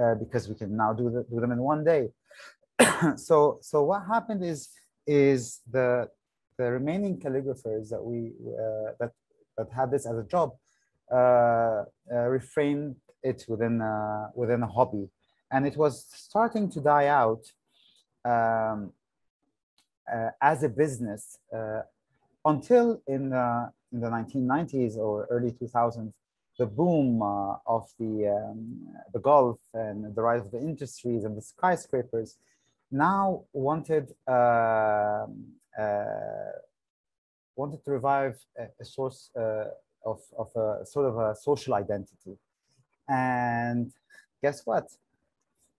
uh, because we can now do, the, do them in one day. <coughs> so so what happened is is the the remaining calligraphers that we uh, that that had this as a job uh, uh reframed it within uh, within a hobby, and it was starting to die out um, uh, as a business until in in the 1990s or early 2000s, the boom uh, of the, um, the Gulf and the rise of the industries and the skyscrapers now wanted, uh, uh, wanted to revive a, a source uh, of, of a sort of a social identity. And guess what?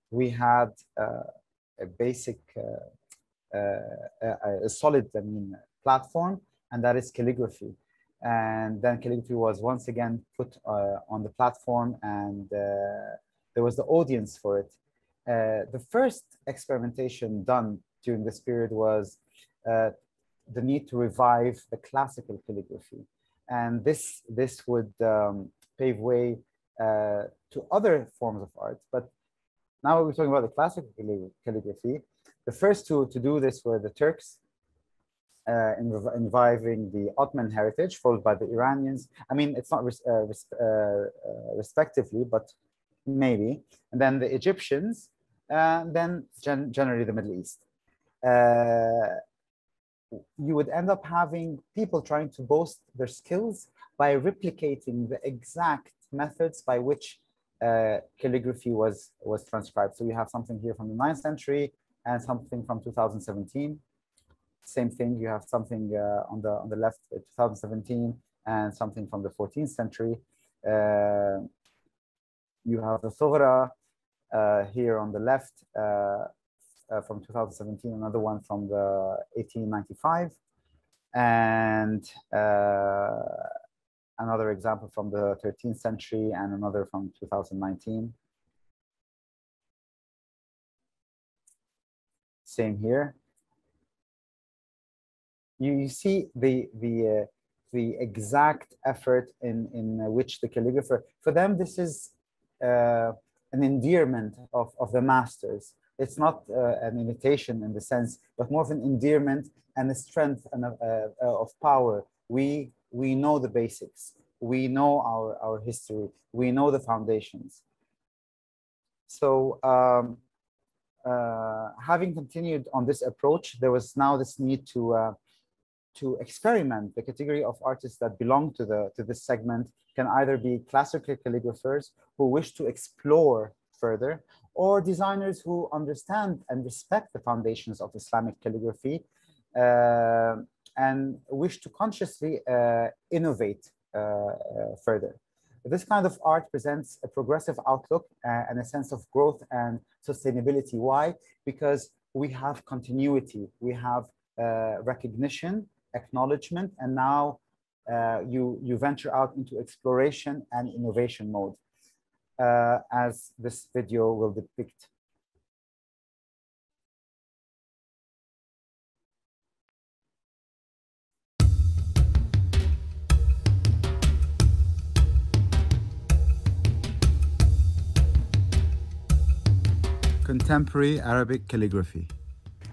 We had uh, a basic, uh, a, a solid, I mean, platform, and that is calligraphy and then calligraphy was once again put uh, on the platform and uh, there was the audience for it. Uh, the first experimentation done during this period was the need to revive the classical calligraphy. And this, this would um, pave way uh, to other forms of art. But now we're talking about the classical calligraphy. The first two to do this were the Turks uh, in reviving the Ottoman heritage, followed by the Iranians. I mean, it's not res uh, res uh, uh respectively, but maybe. And then the Egyptians, and then gen generally the Middle East. You would end up having people trying to boast their skills by replicating the exact methods by which uh, calligraphy was was transcribed. So you have something here from the 9th century, and something from 2017. Same thing, you have something uh, on the on the left, uh, 2017, and something from the 14th century. Uh, you have the Tughra uh, here on the left uh, from 2017, another one from the 1895, and another example from the 13th century and another from 2019. Same here. You, you see the, the, uh, the exact effort in, in which the calligrapher, for them, this is uh, an endearment of, of the masters. It's not uh, an imitation in the sense, but more of an endearment and a strength and a, uh, of power. We, we know the basics. We know our, our history. We know the foundations. So um, uh, having continued on this approach, there was now this need to uh, to experiment. The category of artists that belong to the to this segment can either be classical calligraphers who wish to explore further, or designers who understand and respect the foundations of Islamic calligraphy uh, and wish to consciously uh, innovate uh, uh, further. This kind of art presents a progressive outlook uh, and a sense of growth and sustainability. Why? Because we have continuity, we have uh, recognition, acknowledgement, and now uh, you, you venture out into exploration and innovation mode, uh, as this video will depict. Contemporary Arabic calligraphy.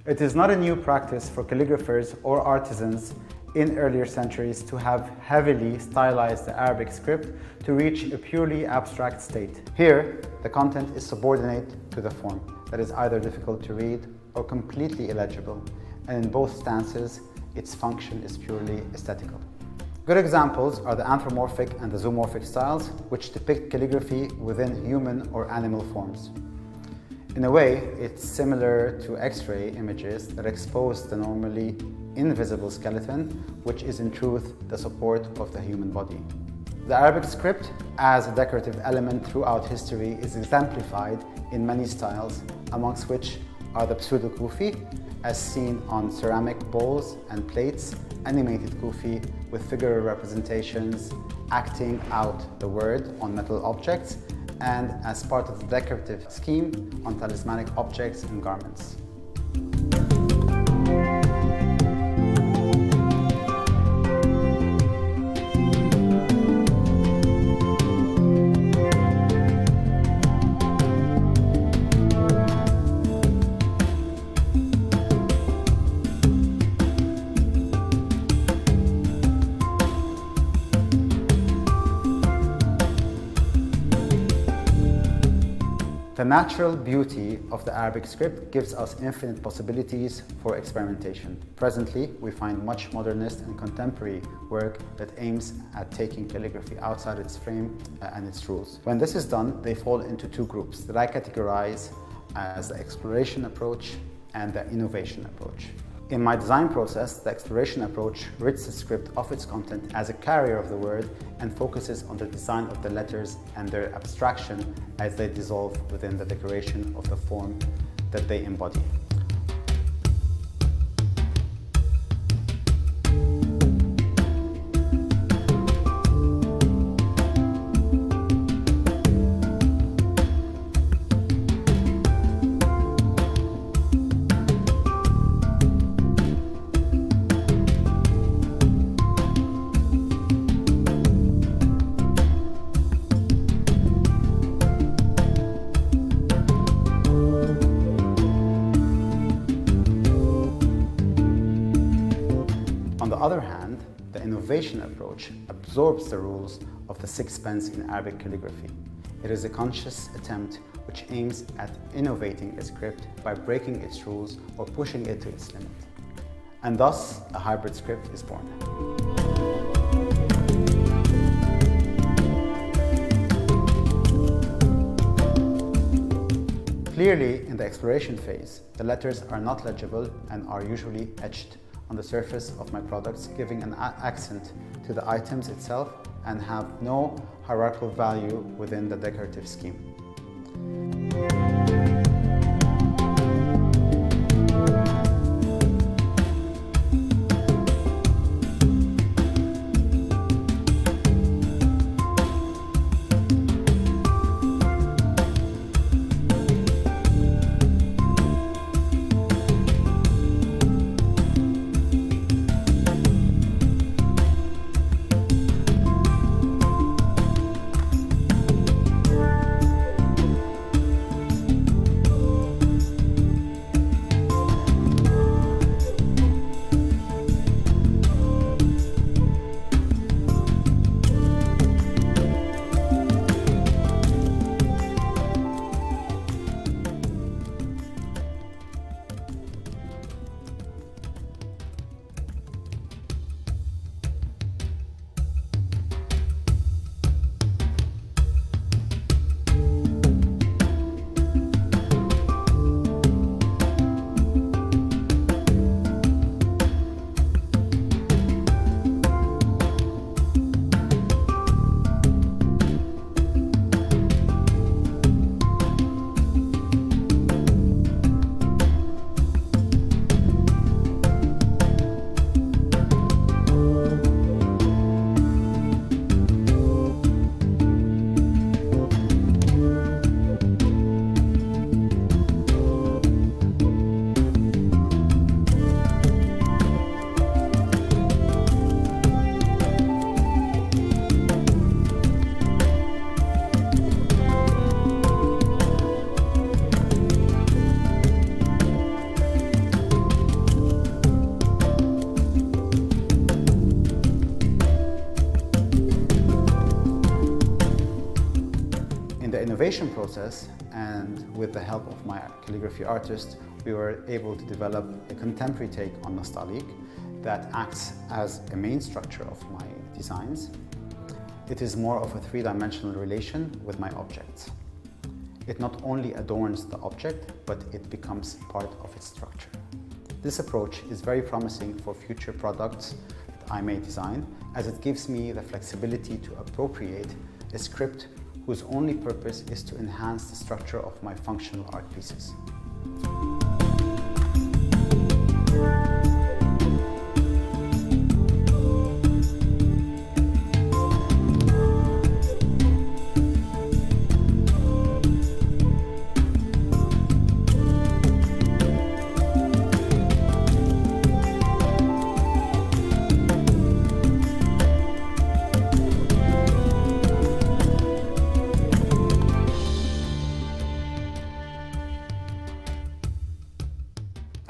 It is not a new practice for calligraphers or artisans in earlier centuries to have heavily stylized the Arabic script to reach a purely abstract state. Here, the content is subordinate to the form, that is either difficult to read or completely illegible, and in both stances, its function is purely aesthetical. Good examples are the anthropomorphic and the zoomorphic styles, which depict calligraphy within human or animal forms. In a way, it's similar to X-ray images that expose the normally invisible skeleton, which is in truth the support of the human body. The Arabic script, as a decorative element throughout history, is exemplified in many styles, amongst which are the pseudo-kufi, as seen on ceramic bowls and plates, animated kufi with figure representations acting out the word on metal objects, and as part of the decorative scheme on talismanic objects and garments. Natural beauty of the Arabic script gives us infinite possibilities for experimentation. Presently, we find much modernist and contemporary work that aims at taking calligraphy outside its frame uh, and its rules. When this is done, they fall into two groups that I categorize as the exploration approach and the innovation approach. In my design process, the exploration approach rids the script of its content as a carrier of the word and focuses on the design of the letters and their abstraction as they dissolve within the decoration of the form that they embody. Other hand, the innovation approach absorbs the rules of the six pens in Arabic calligraphy. It is a conscious attempt which aims at innovating a script by breaking its rules or pushing it to its limit. And thus, a hybrid script is born. Clearly, in the exploration phase, the letters are not legible and are usually etched on the surface of my products, giving an accent to the items itself and have no hierarchical value within the decorative scheme. Innovation process and with the help of my calligraphy artist, we were able to develop a contemporary take on Nastaliq that acts as a main structure of my designs. It is more of a three-dimensional relation with my objects. It not only adorns the object, but it becomes part of its structure. This approach is very promising for future products that I may design, as it gives me the flexibility to appropriate a script whose only purpose is to enhance the structure of my functional art pieces.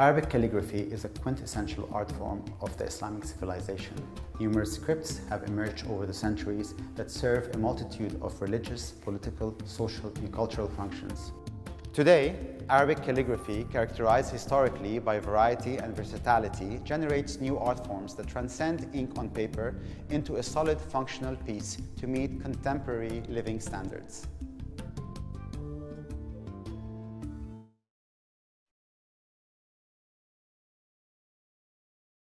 Arabic calligraphy is a quintessential art form of the Islamic civilization. Numerous scripts have emerged over the centuries that serve a multitude of religious, political, social and cultural functions. Today, Arabic calligraphy, characterized historically by variety and versatility, generates new art forms that transcend ink on paper into a solid functional piece to meet contemporary living standards.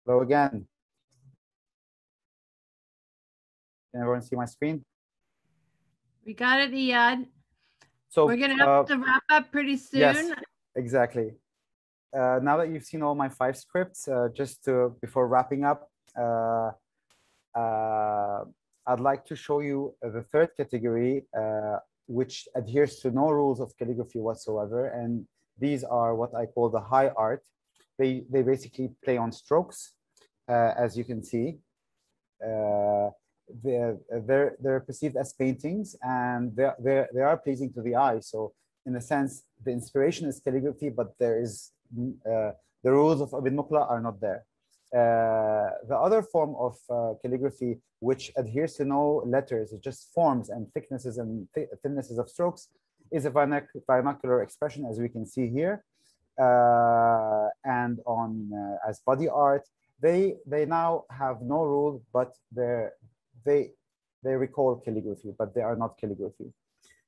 Hello again. Can everyone see my screen? We got it, Iyad. So we're gonna have uh, to wrap up pretty soon. Yes, exactly. Uh, now that you've seen all my five scripts, uh, just to, before wrapping up, uh, uh, I'd like to show you the third category, uh, which adheres to no rules of calligraphy whatsoever. And these are what I call the high art. They, they basically play on strokes uh, as you can see. Uh, they're, they're, they're perceived as paintings and they're, they're, they are pleasing to the eye. So in a sense, the inspiration is calligraphy, but there is uh, the rules of Ibn Muqla are not there. Uh, the other form of uh, calligraphy, which adheres to no letters, it just forms and thicknesses and th thinnesses of strokes, is a vernacular expression, as we can see here. Uh, and on as body art, they they now have no rule, but they they they recall calligraphy, but they are not calligraphy.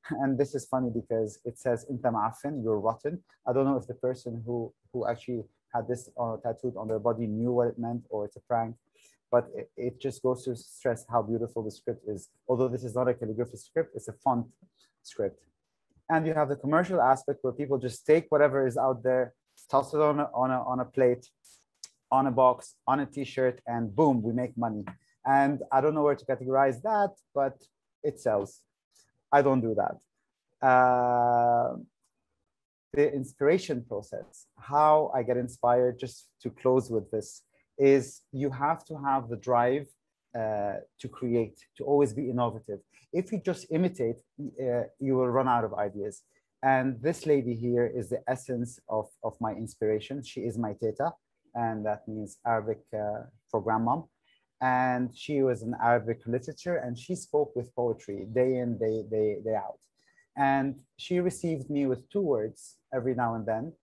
<laughs> and this is funny because it says "Inta ma'afin," you're rotten. I don't know if the person who who actually had this uh, tattooed on their body knew what it meant or it's a prank, but it, it just goes to stress how beautiful the script is. Although this is not a calligraphy script, it's a font script. And you have the commercial aspect where people just take whatever is out there, toss it on a, on a, on a plate, on a box, on a t-shirt, and boom, we make money. And I don't know where to categorize that, but it sells. I don't do that. Uh, the inspiration process, how I get inspired, just to close with this, is you have to have the drive uh, to create, to always be innovative. If you just imitate, uh, you will run out of ideas. And this lady here is the essence of, of my inspiration. She is my teta, and that means Arabic uh, for grandmom. And she was in Arabic literature, and she spoke with poetry day in, day, day, day out. And she received me with two words every now and then.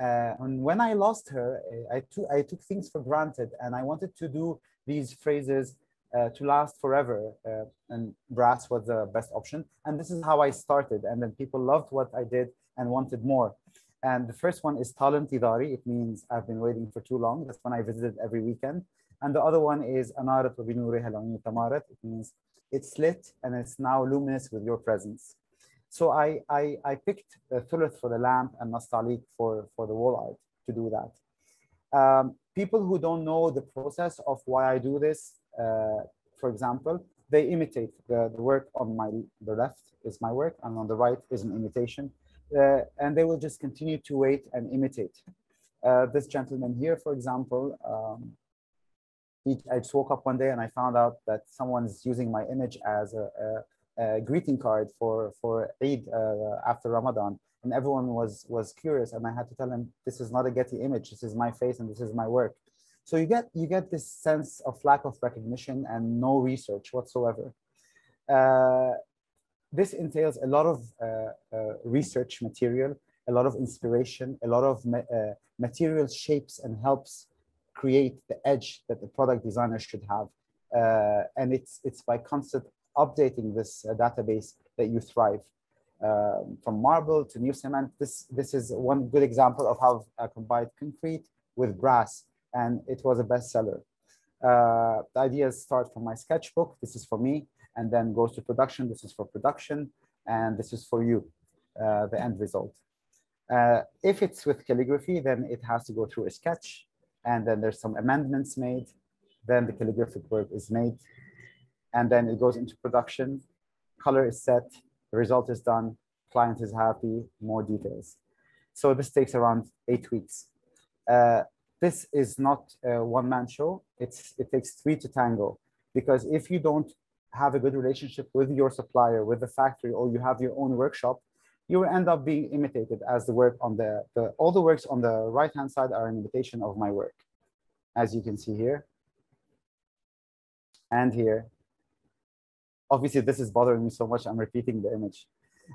Uh, and when I lost her, I, took, I took things for granted, and I wanted to do these phrases uh, to last forever. Uh, and brass was the best option. And this is how I started. And then people loved what I did and wanted more. And the first one is Talent Idari. It means I've been waiting for too long. That's when I visited every weekend. And the other one is Anarat Tamarat. It means it's lit and it's now luminous with your presence. So I, I, I picked uh, Thuluth for the lamp and Nastalik for, for the wall art to do that. Um, people who don't know the process of why I do this, for example, they imitate the, the work on my the left is my work and on the right is an imitation uh, and they will just continue to wait and imitate. Uh, this gentleman here for example um, he, I just woke up one day and I found out that someone's using my image as a, a, a greeting card for for Eid uh, after Ramadan and everyone was was curious and I had to tell him this is not a Getty image. This is my face and this is my work so you get you get this sense of lack of recognition and no research whatsoever. Uh, this entails a lot of uh, uh, research material, a lot of inspiration, a lot of ma uh, material shapes and helps create the edge that the product designer should have. Uh, and it's it's by constant updating this uh, database that you thrive. Um, from marble to new cement, this this is one good example of how I combined concrete with brass and it was a bestseller. Uh, the ideas start from my sketchbook. This is for me, and then goes to production. This is for production, and this is for you, uh, the end result. Uh, if it's with calligraphy, then it has to go through a sketch, and then there's some amendments made. Then the calligraphic work is made, and then it goes into production. Color is set, the result is done, client is happy, more details. So this takes around eight weeks. Uh, this is not a one-man show. It's, it takes three to tango because if you don't have a good relationship with your supplier, with the factory, or you have your own workshop, you will end up being imitated as the work on the, the all the works on the right-hand side are an imitation of my work, as you can see here and here. Obviously, this is bothering me so much, I'm repeating the image.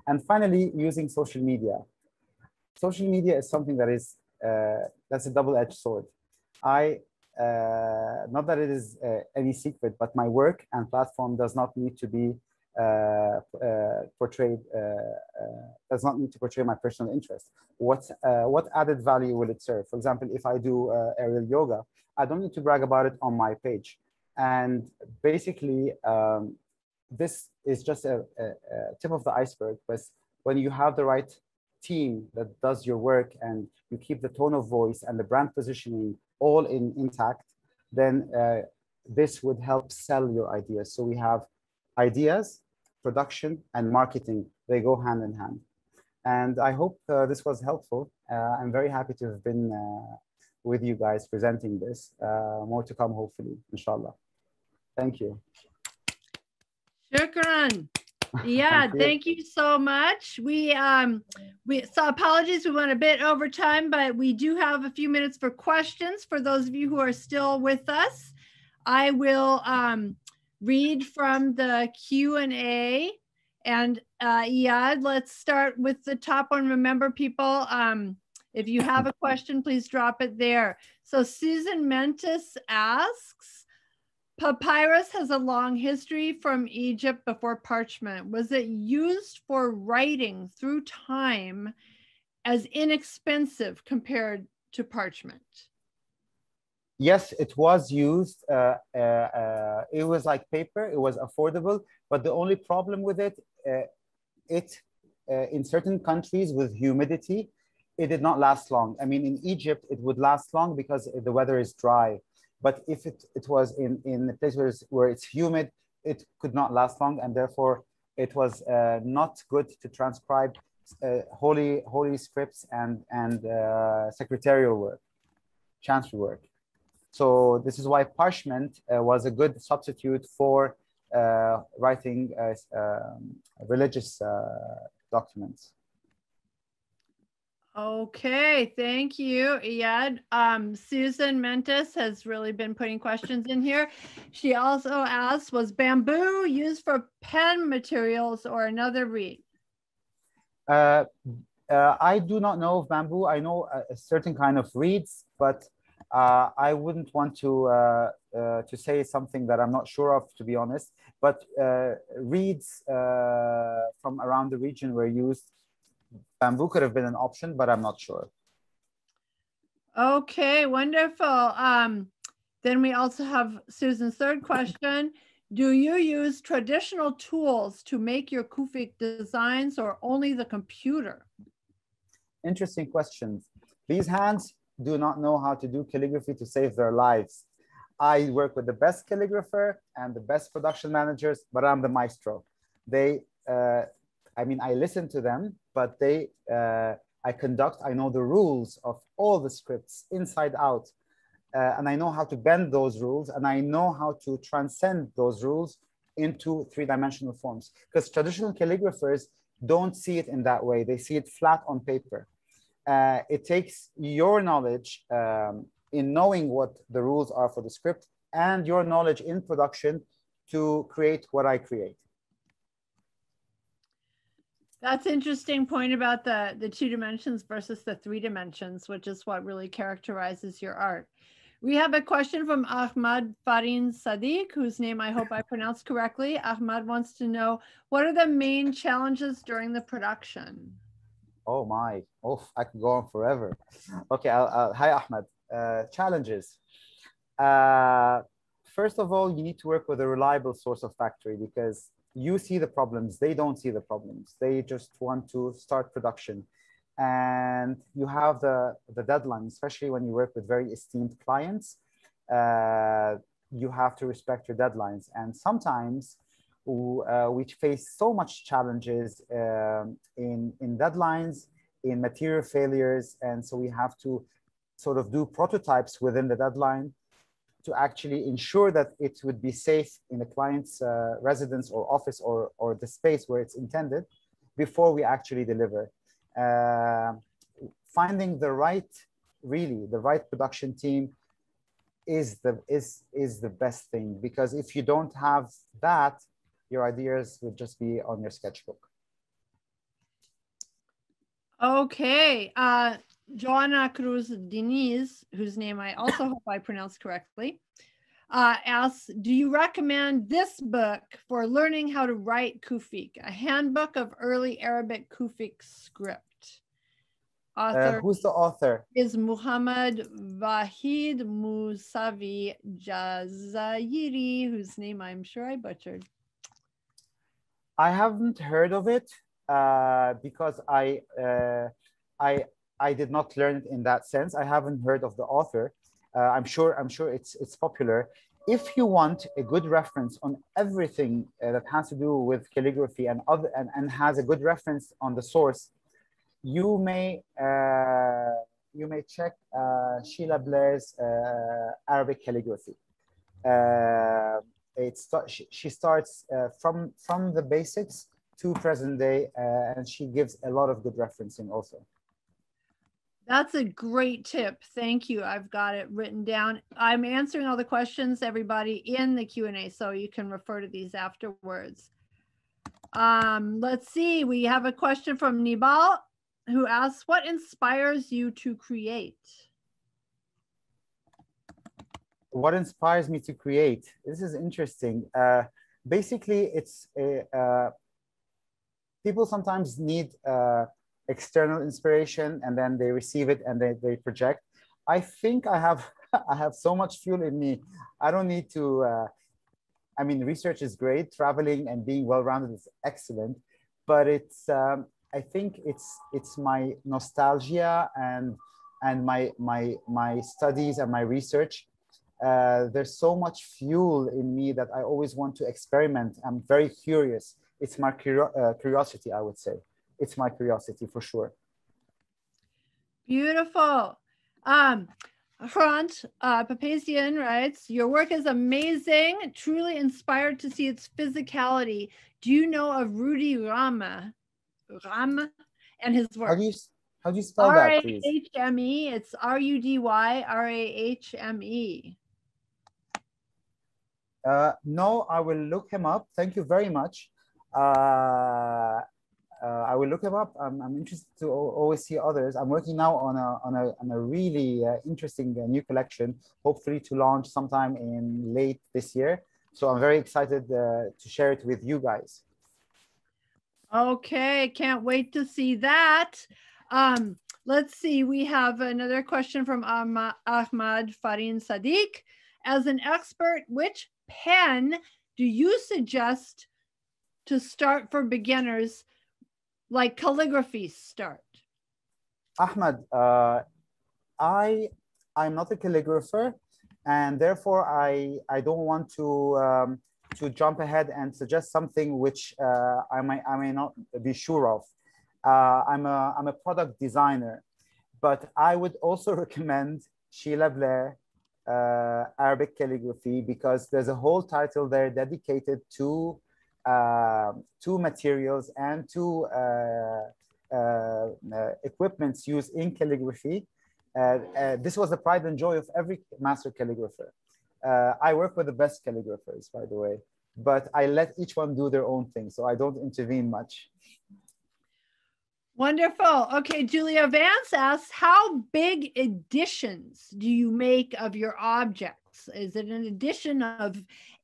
And finally, using social media. Social media is something that is that's a double-edged sword. I uh, not that it is uh, any secret, but my work and platform does not need to be uh, uh, portrayed, uh, does not need to portray my personal interest. What, what added value will it serve? For example, if I do aerial yoga, I don't need to brag about it on my page. And basically, um, this is just a, a, a, tip of the iceberg, but when you have the right team that does your work and you keep the tone of voice and the brand positioning all in intact, then uh, this would help sell your ideas. So we have ideas, production, and marketing. They go hand in hand. And I hope uh, this was helpful. Uh, I'm very happy to have been uh, with you guys presenting this. Uh, more to come, hopefully, inshallah. Thank you. Shukran. Yeah, thank you so much. We um we so apologies we went a bit over time, but we do have a few minutes for questions for those of you who are still with us. I will um read from the Q&A and uh Iyad, let's start with the top one. Remember people um if you have a question, please drop it there. So Susan Mentis asks, Papyrus has a long history from Egypt before parchment. Was it used for writing through time as inexpensive compared to parchment? Yes, it was used. Uh, uh, uh, it was like paper. It was affordable, but the only problem with it, uh, it uh, in certain countries with humidity, it did not last long. I mean, in Egypt, it would last long because the weather is dry. But if it, it was in, in a place where it's, where it's humid, it could not last long. And therefore, it was uh, not good to transcribe uh, holy, holy scripts and, and uh, secretarial work, chancery work. So this is why parchment uh, was a good substitute for uh, writing uh, um, religious documents. Okay, thank you, Iyad. Um, Susan Mentis has really been putting questions in here. She also asked, was bamboo used for pen materials or another reed? Uh, uh, I do not know of bamboo. I know a, certain kind of reeds, but uh, I wouldn't want to uh, uh, to say something that I'm not sure of, to be honest. But uh, reeds from around the region were used bamboo could have been an option, but I'm not sure. Okay, wonderful. Um, then we also have Susan's third question. Do you use traditional tools to make your Kufic designs or only the computer? Interesting questions. These hands do not know how to do calligraphy to save their lives. I work with the best calligrapher and the best production managers, but I'm the maestro. They, uh, I mean, I listen to them, but they, uh, I conduct, I know the rules of all the scripts inside out. Uh, and I know how to bend those rules and I know how to transcend those rules into three-dimensional forms. Because traditional calligraphers don't see it in that way. They see it flat on paper. Uh, it takes your knowledge um, in knowing what the rules are for the script and your knowledge in production to create what I create. That's interesting point about the the two dimensions versus the three dimensions, which is what really characterizes your art. We have a question from Ahmad Farin Sadiq, whose name I hope I pronounced correctly. Ahmad wants to know what are the main challenges during the production? Oh my, oh, I could go on forever. Okay, I'll, I'll, hi Ahmad. Uh, challenges. Uh, first of all, you need to work with a reliable source of factory because you see the problems, they don't see the problems. They just want to start production. And you have the, the deadline, especially when you work with very esteemed clients, uh, you have to respect your deadlines. And sometimes uh, we face so much challenges um, in, in deadlines, in material failures. And so we have to sort of do prototypes within the deadline to actually ensure that it would be safe in the client's uh, residence or office or, or the space where it's intended before we actually deliver. Uh, finding the right, really, the right production team is the, is, is the best thing because if you don't have that, your ideas would just be on your sketchbook. Okay. Uh, Joanna Cruz Diniz, whose name I also hope I pronounced correctly, uh, asks, do you recommend this book for learning how to write Kufic, a handbook of early Arabic Kufic script? Author uh, who's the author? Is Muhammad Vahid Musavi Jazairi, whose name I'm sure I butchered. I haven't heard of it uh, because I, uh, I I did not learn it in that sense. I haven't heard of the author. Uh, I'm sure I'm sure it's it's popular. If you want a good reference on everything uh, that has to do with calligraphy and other and, and has a good reference on the source, you may uh, you may check uh, Sheila Blair's uh, Arabic calligraphy. Uh, it's she, she starts from from the basics to present day, and she gives a lot of good referencing also. That's a great tip. Thank you. I've got it written down. I'm answering all the questions, everybody, in the Q&A, so you can refer to these afterwards. Um, let's see. We have a question from Nibal who asks, what inspires you to create? what inspires me to create? This is interesting. Uh, basically, it's a, uh, people sometimes need uh, external inspiration and then they receive it and they, they project. I think I have <laughs> I have so much fuel in me. I don't need to. Uh, I mean, research is great. Traveling and being well-rounded is excellent, but it's. Um, I think it's it's my nostalgia and and my my my studies and my research. Uh, there's so much fuel in me that I always want to experiment. I'm very curious. It's my uh, curiosity, I would say. It's my curiosity for sure. Beautiful. Um, Hrant uh, Papazian writes, Your work is amazing, truly inspired to see its physicality. Do you know of Rudy Rahme? Rahme and his work? How do you, how do you spell that, please? R-A-H-M-E. It's R-U-D-Y R-A-H-M-E. Uh, no, I will look him up. Thank you very much. Uh, uh, I will look him up. I'm, I'm interested to always see others. I'm working now on a, on a, on a really uh, interesting uh, new collection, hopefully to launch sometime in late this year. So I'm very excited uh, to share it with you guys. Okay, can't wait to see that. Um, let's see, we have another question from Ahmad Farin Sadiq. As an expert, which pen do you suggest to start for beginners like calligraphy start? Ahmad, uh, I I'm not a calligrapher, and therefore I I don't want to um, to jump ahead and suggest something which uh, I may I may not be sure of. Uh, I'm a I'm a product designer, but I would also <laughs> recommend Sheila Blair uh, Arabic calligraphy because there's a whole title there dedicated to uh, two materials and two uh, uh, equipments used in calligraphy. this was the pride and joy of every master calligrapher. I work with the best calligraphers, by the way, but I let each one do their own thing, so I don't intervene much. Wonderful. Okay, Julia Vance asks, how big editions do you make of your objects? Is it an edition of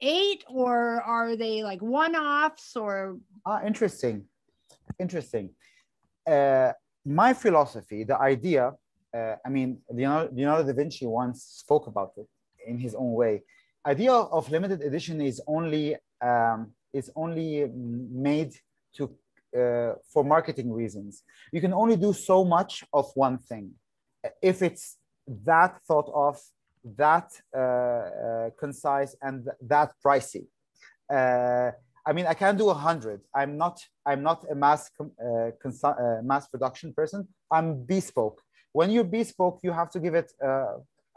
eight or are they like one-offs or? Ah, interesting, interesting. Uh, my philosophy, the idea, uh, I mean, Leonardo, Leonardo da Vinci once spoke about it in his own way. Idea of limited edition is only um, is only made to uh, for marketing reasons. You can only do so much of one thing. If it's that thought of that uh, uh, concise and that pricey. Uh, I mean, I can do a hundred. I'm not. I'm not a mass mass production person. I'm bespoke. When you're bespoke, you have to give it,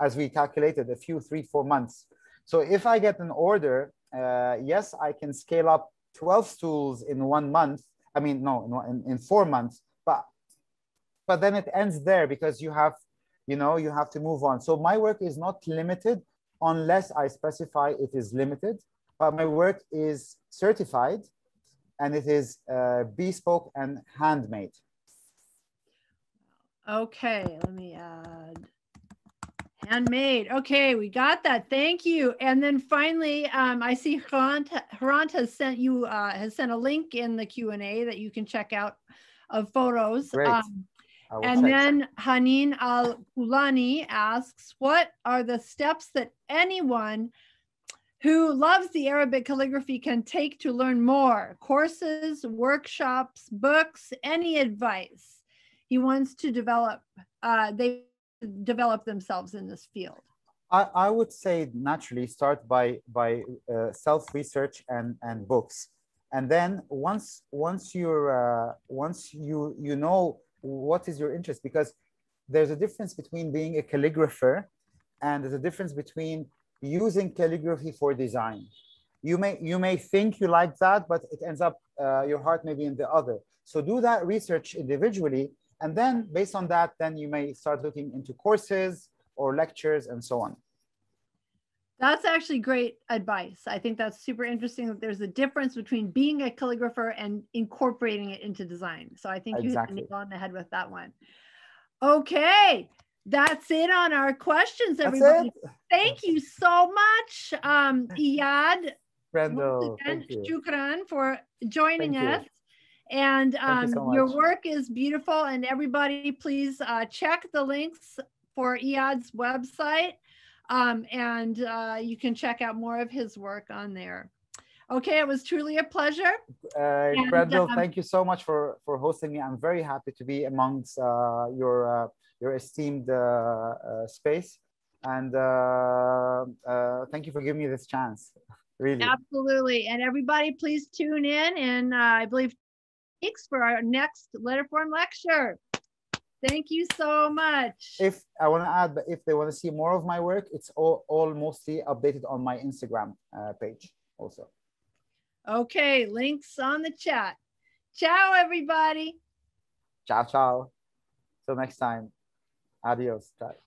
as we calculated, a few three four months. So if I get an order, yes, I can scale up 12 stools in one month. I mean, no, in, in four months, but but then it ends there because you have you know, you have to move on. So my work is not limited unless I specify it is limited, but my work is certified and it is uh, bespoke and handmade. Okay, let me add handmade. Okay, we got that. Thank you. And then finally, um, I see Hrant, Hrant has sent you uh, has sent a link in the Q and A that you can check out of photos. Great. Um, and then Hanin Al Kulani asks, What are the steps that anyone who loves the Arabic calligraphy can take to learn more? Courses, workshops, books, any advice? He wants to develop, uh, they develop themselves in this field. I, I would say naturally start by by uh, self research and and books, and then once once you're uh, once you you know what is your interest? Because there's a difference between being a calligrapher and there's a difference between using calligraphy for design. You may you may think you like that but it ends up uh, your heart may be in the other. So do that research individually and then based on that then you may start looking into courses or lectures and so on that's actually great advice. I think that's super interesting that there's a difference between being a calligrapher and incorporating it into design. So I think exactly. you hit the nail on the head with that one. Okay. That's it on our questions, everybody. Thank you so much, um, <laughs> Iyad. Brendo, once again, thank you. Shukran for joining Thank you. us. And you um, so your work is beautiful. And everybody, please uh, check the links for Iyad's website. Um, and uh, you can check out more of his work on there. Okay, it was truly a pleasure. Uh, And, um, thank you so much for for hosting me. I'm very happy to be amongst uh, your uh, your esteemed uh, uh, space, and uh, uh, thank you for giving me this chance. <laughs> Really, Absolutely. And everybody, please tune in. And uh, I believe weeks for our next letterform lecture. Thank you so much. if I want to add, that if they want to see more of my work, it's all, all mostly updated on my Instagram uh, page also. Okay, links on the chat. Ciao, everybody. Ciao, ciao. Till next time. Adios. Ciao.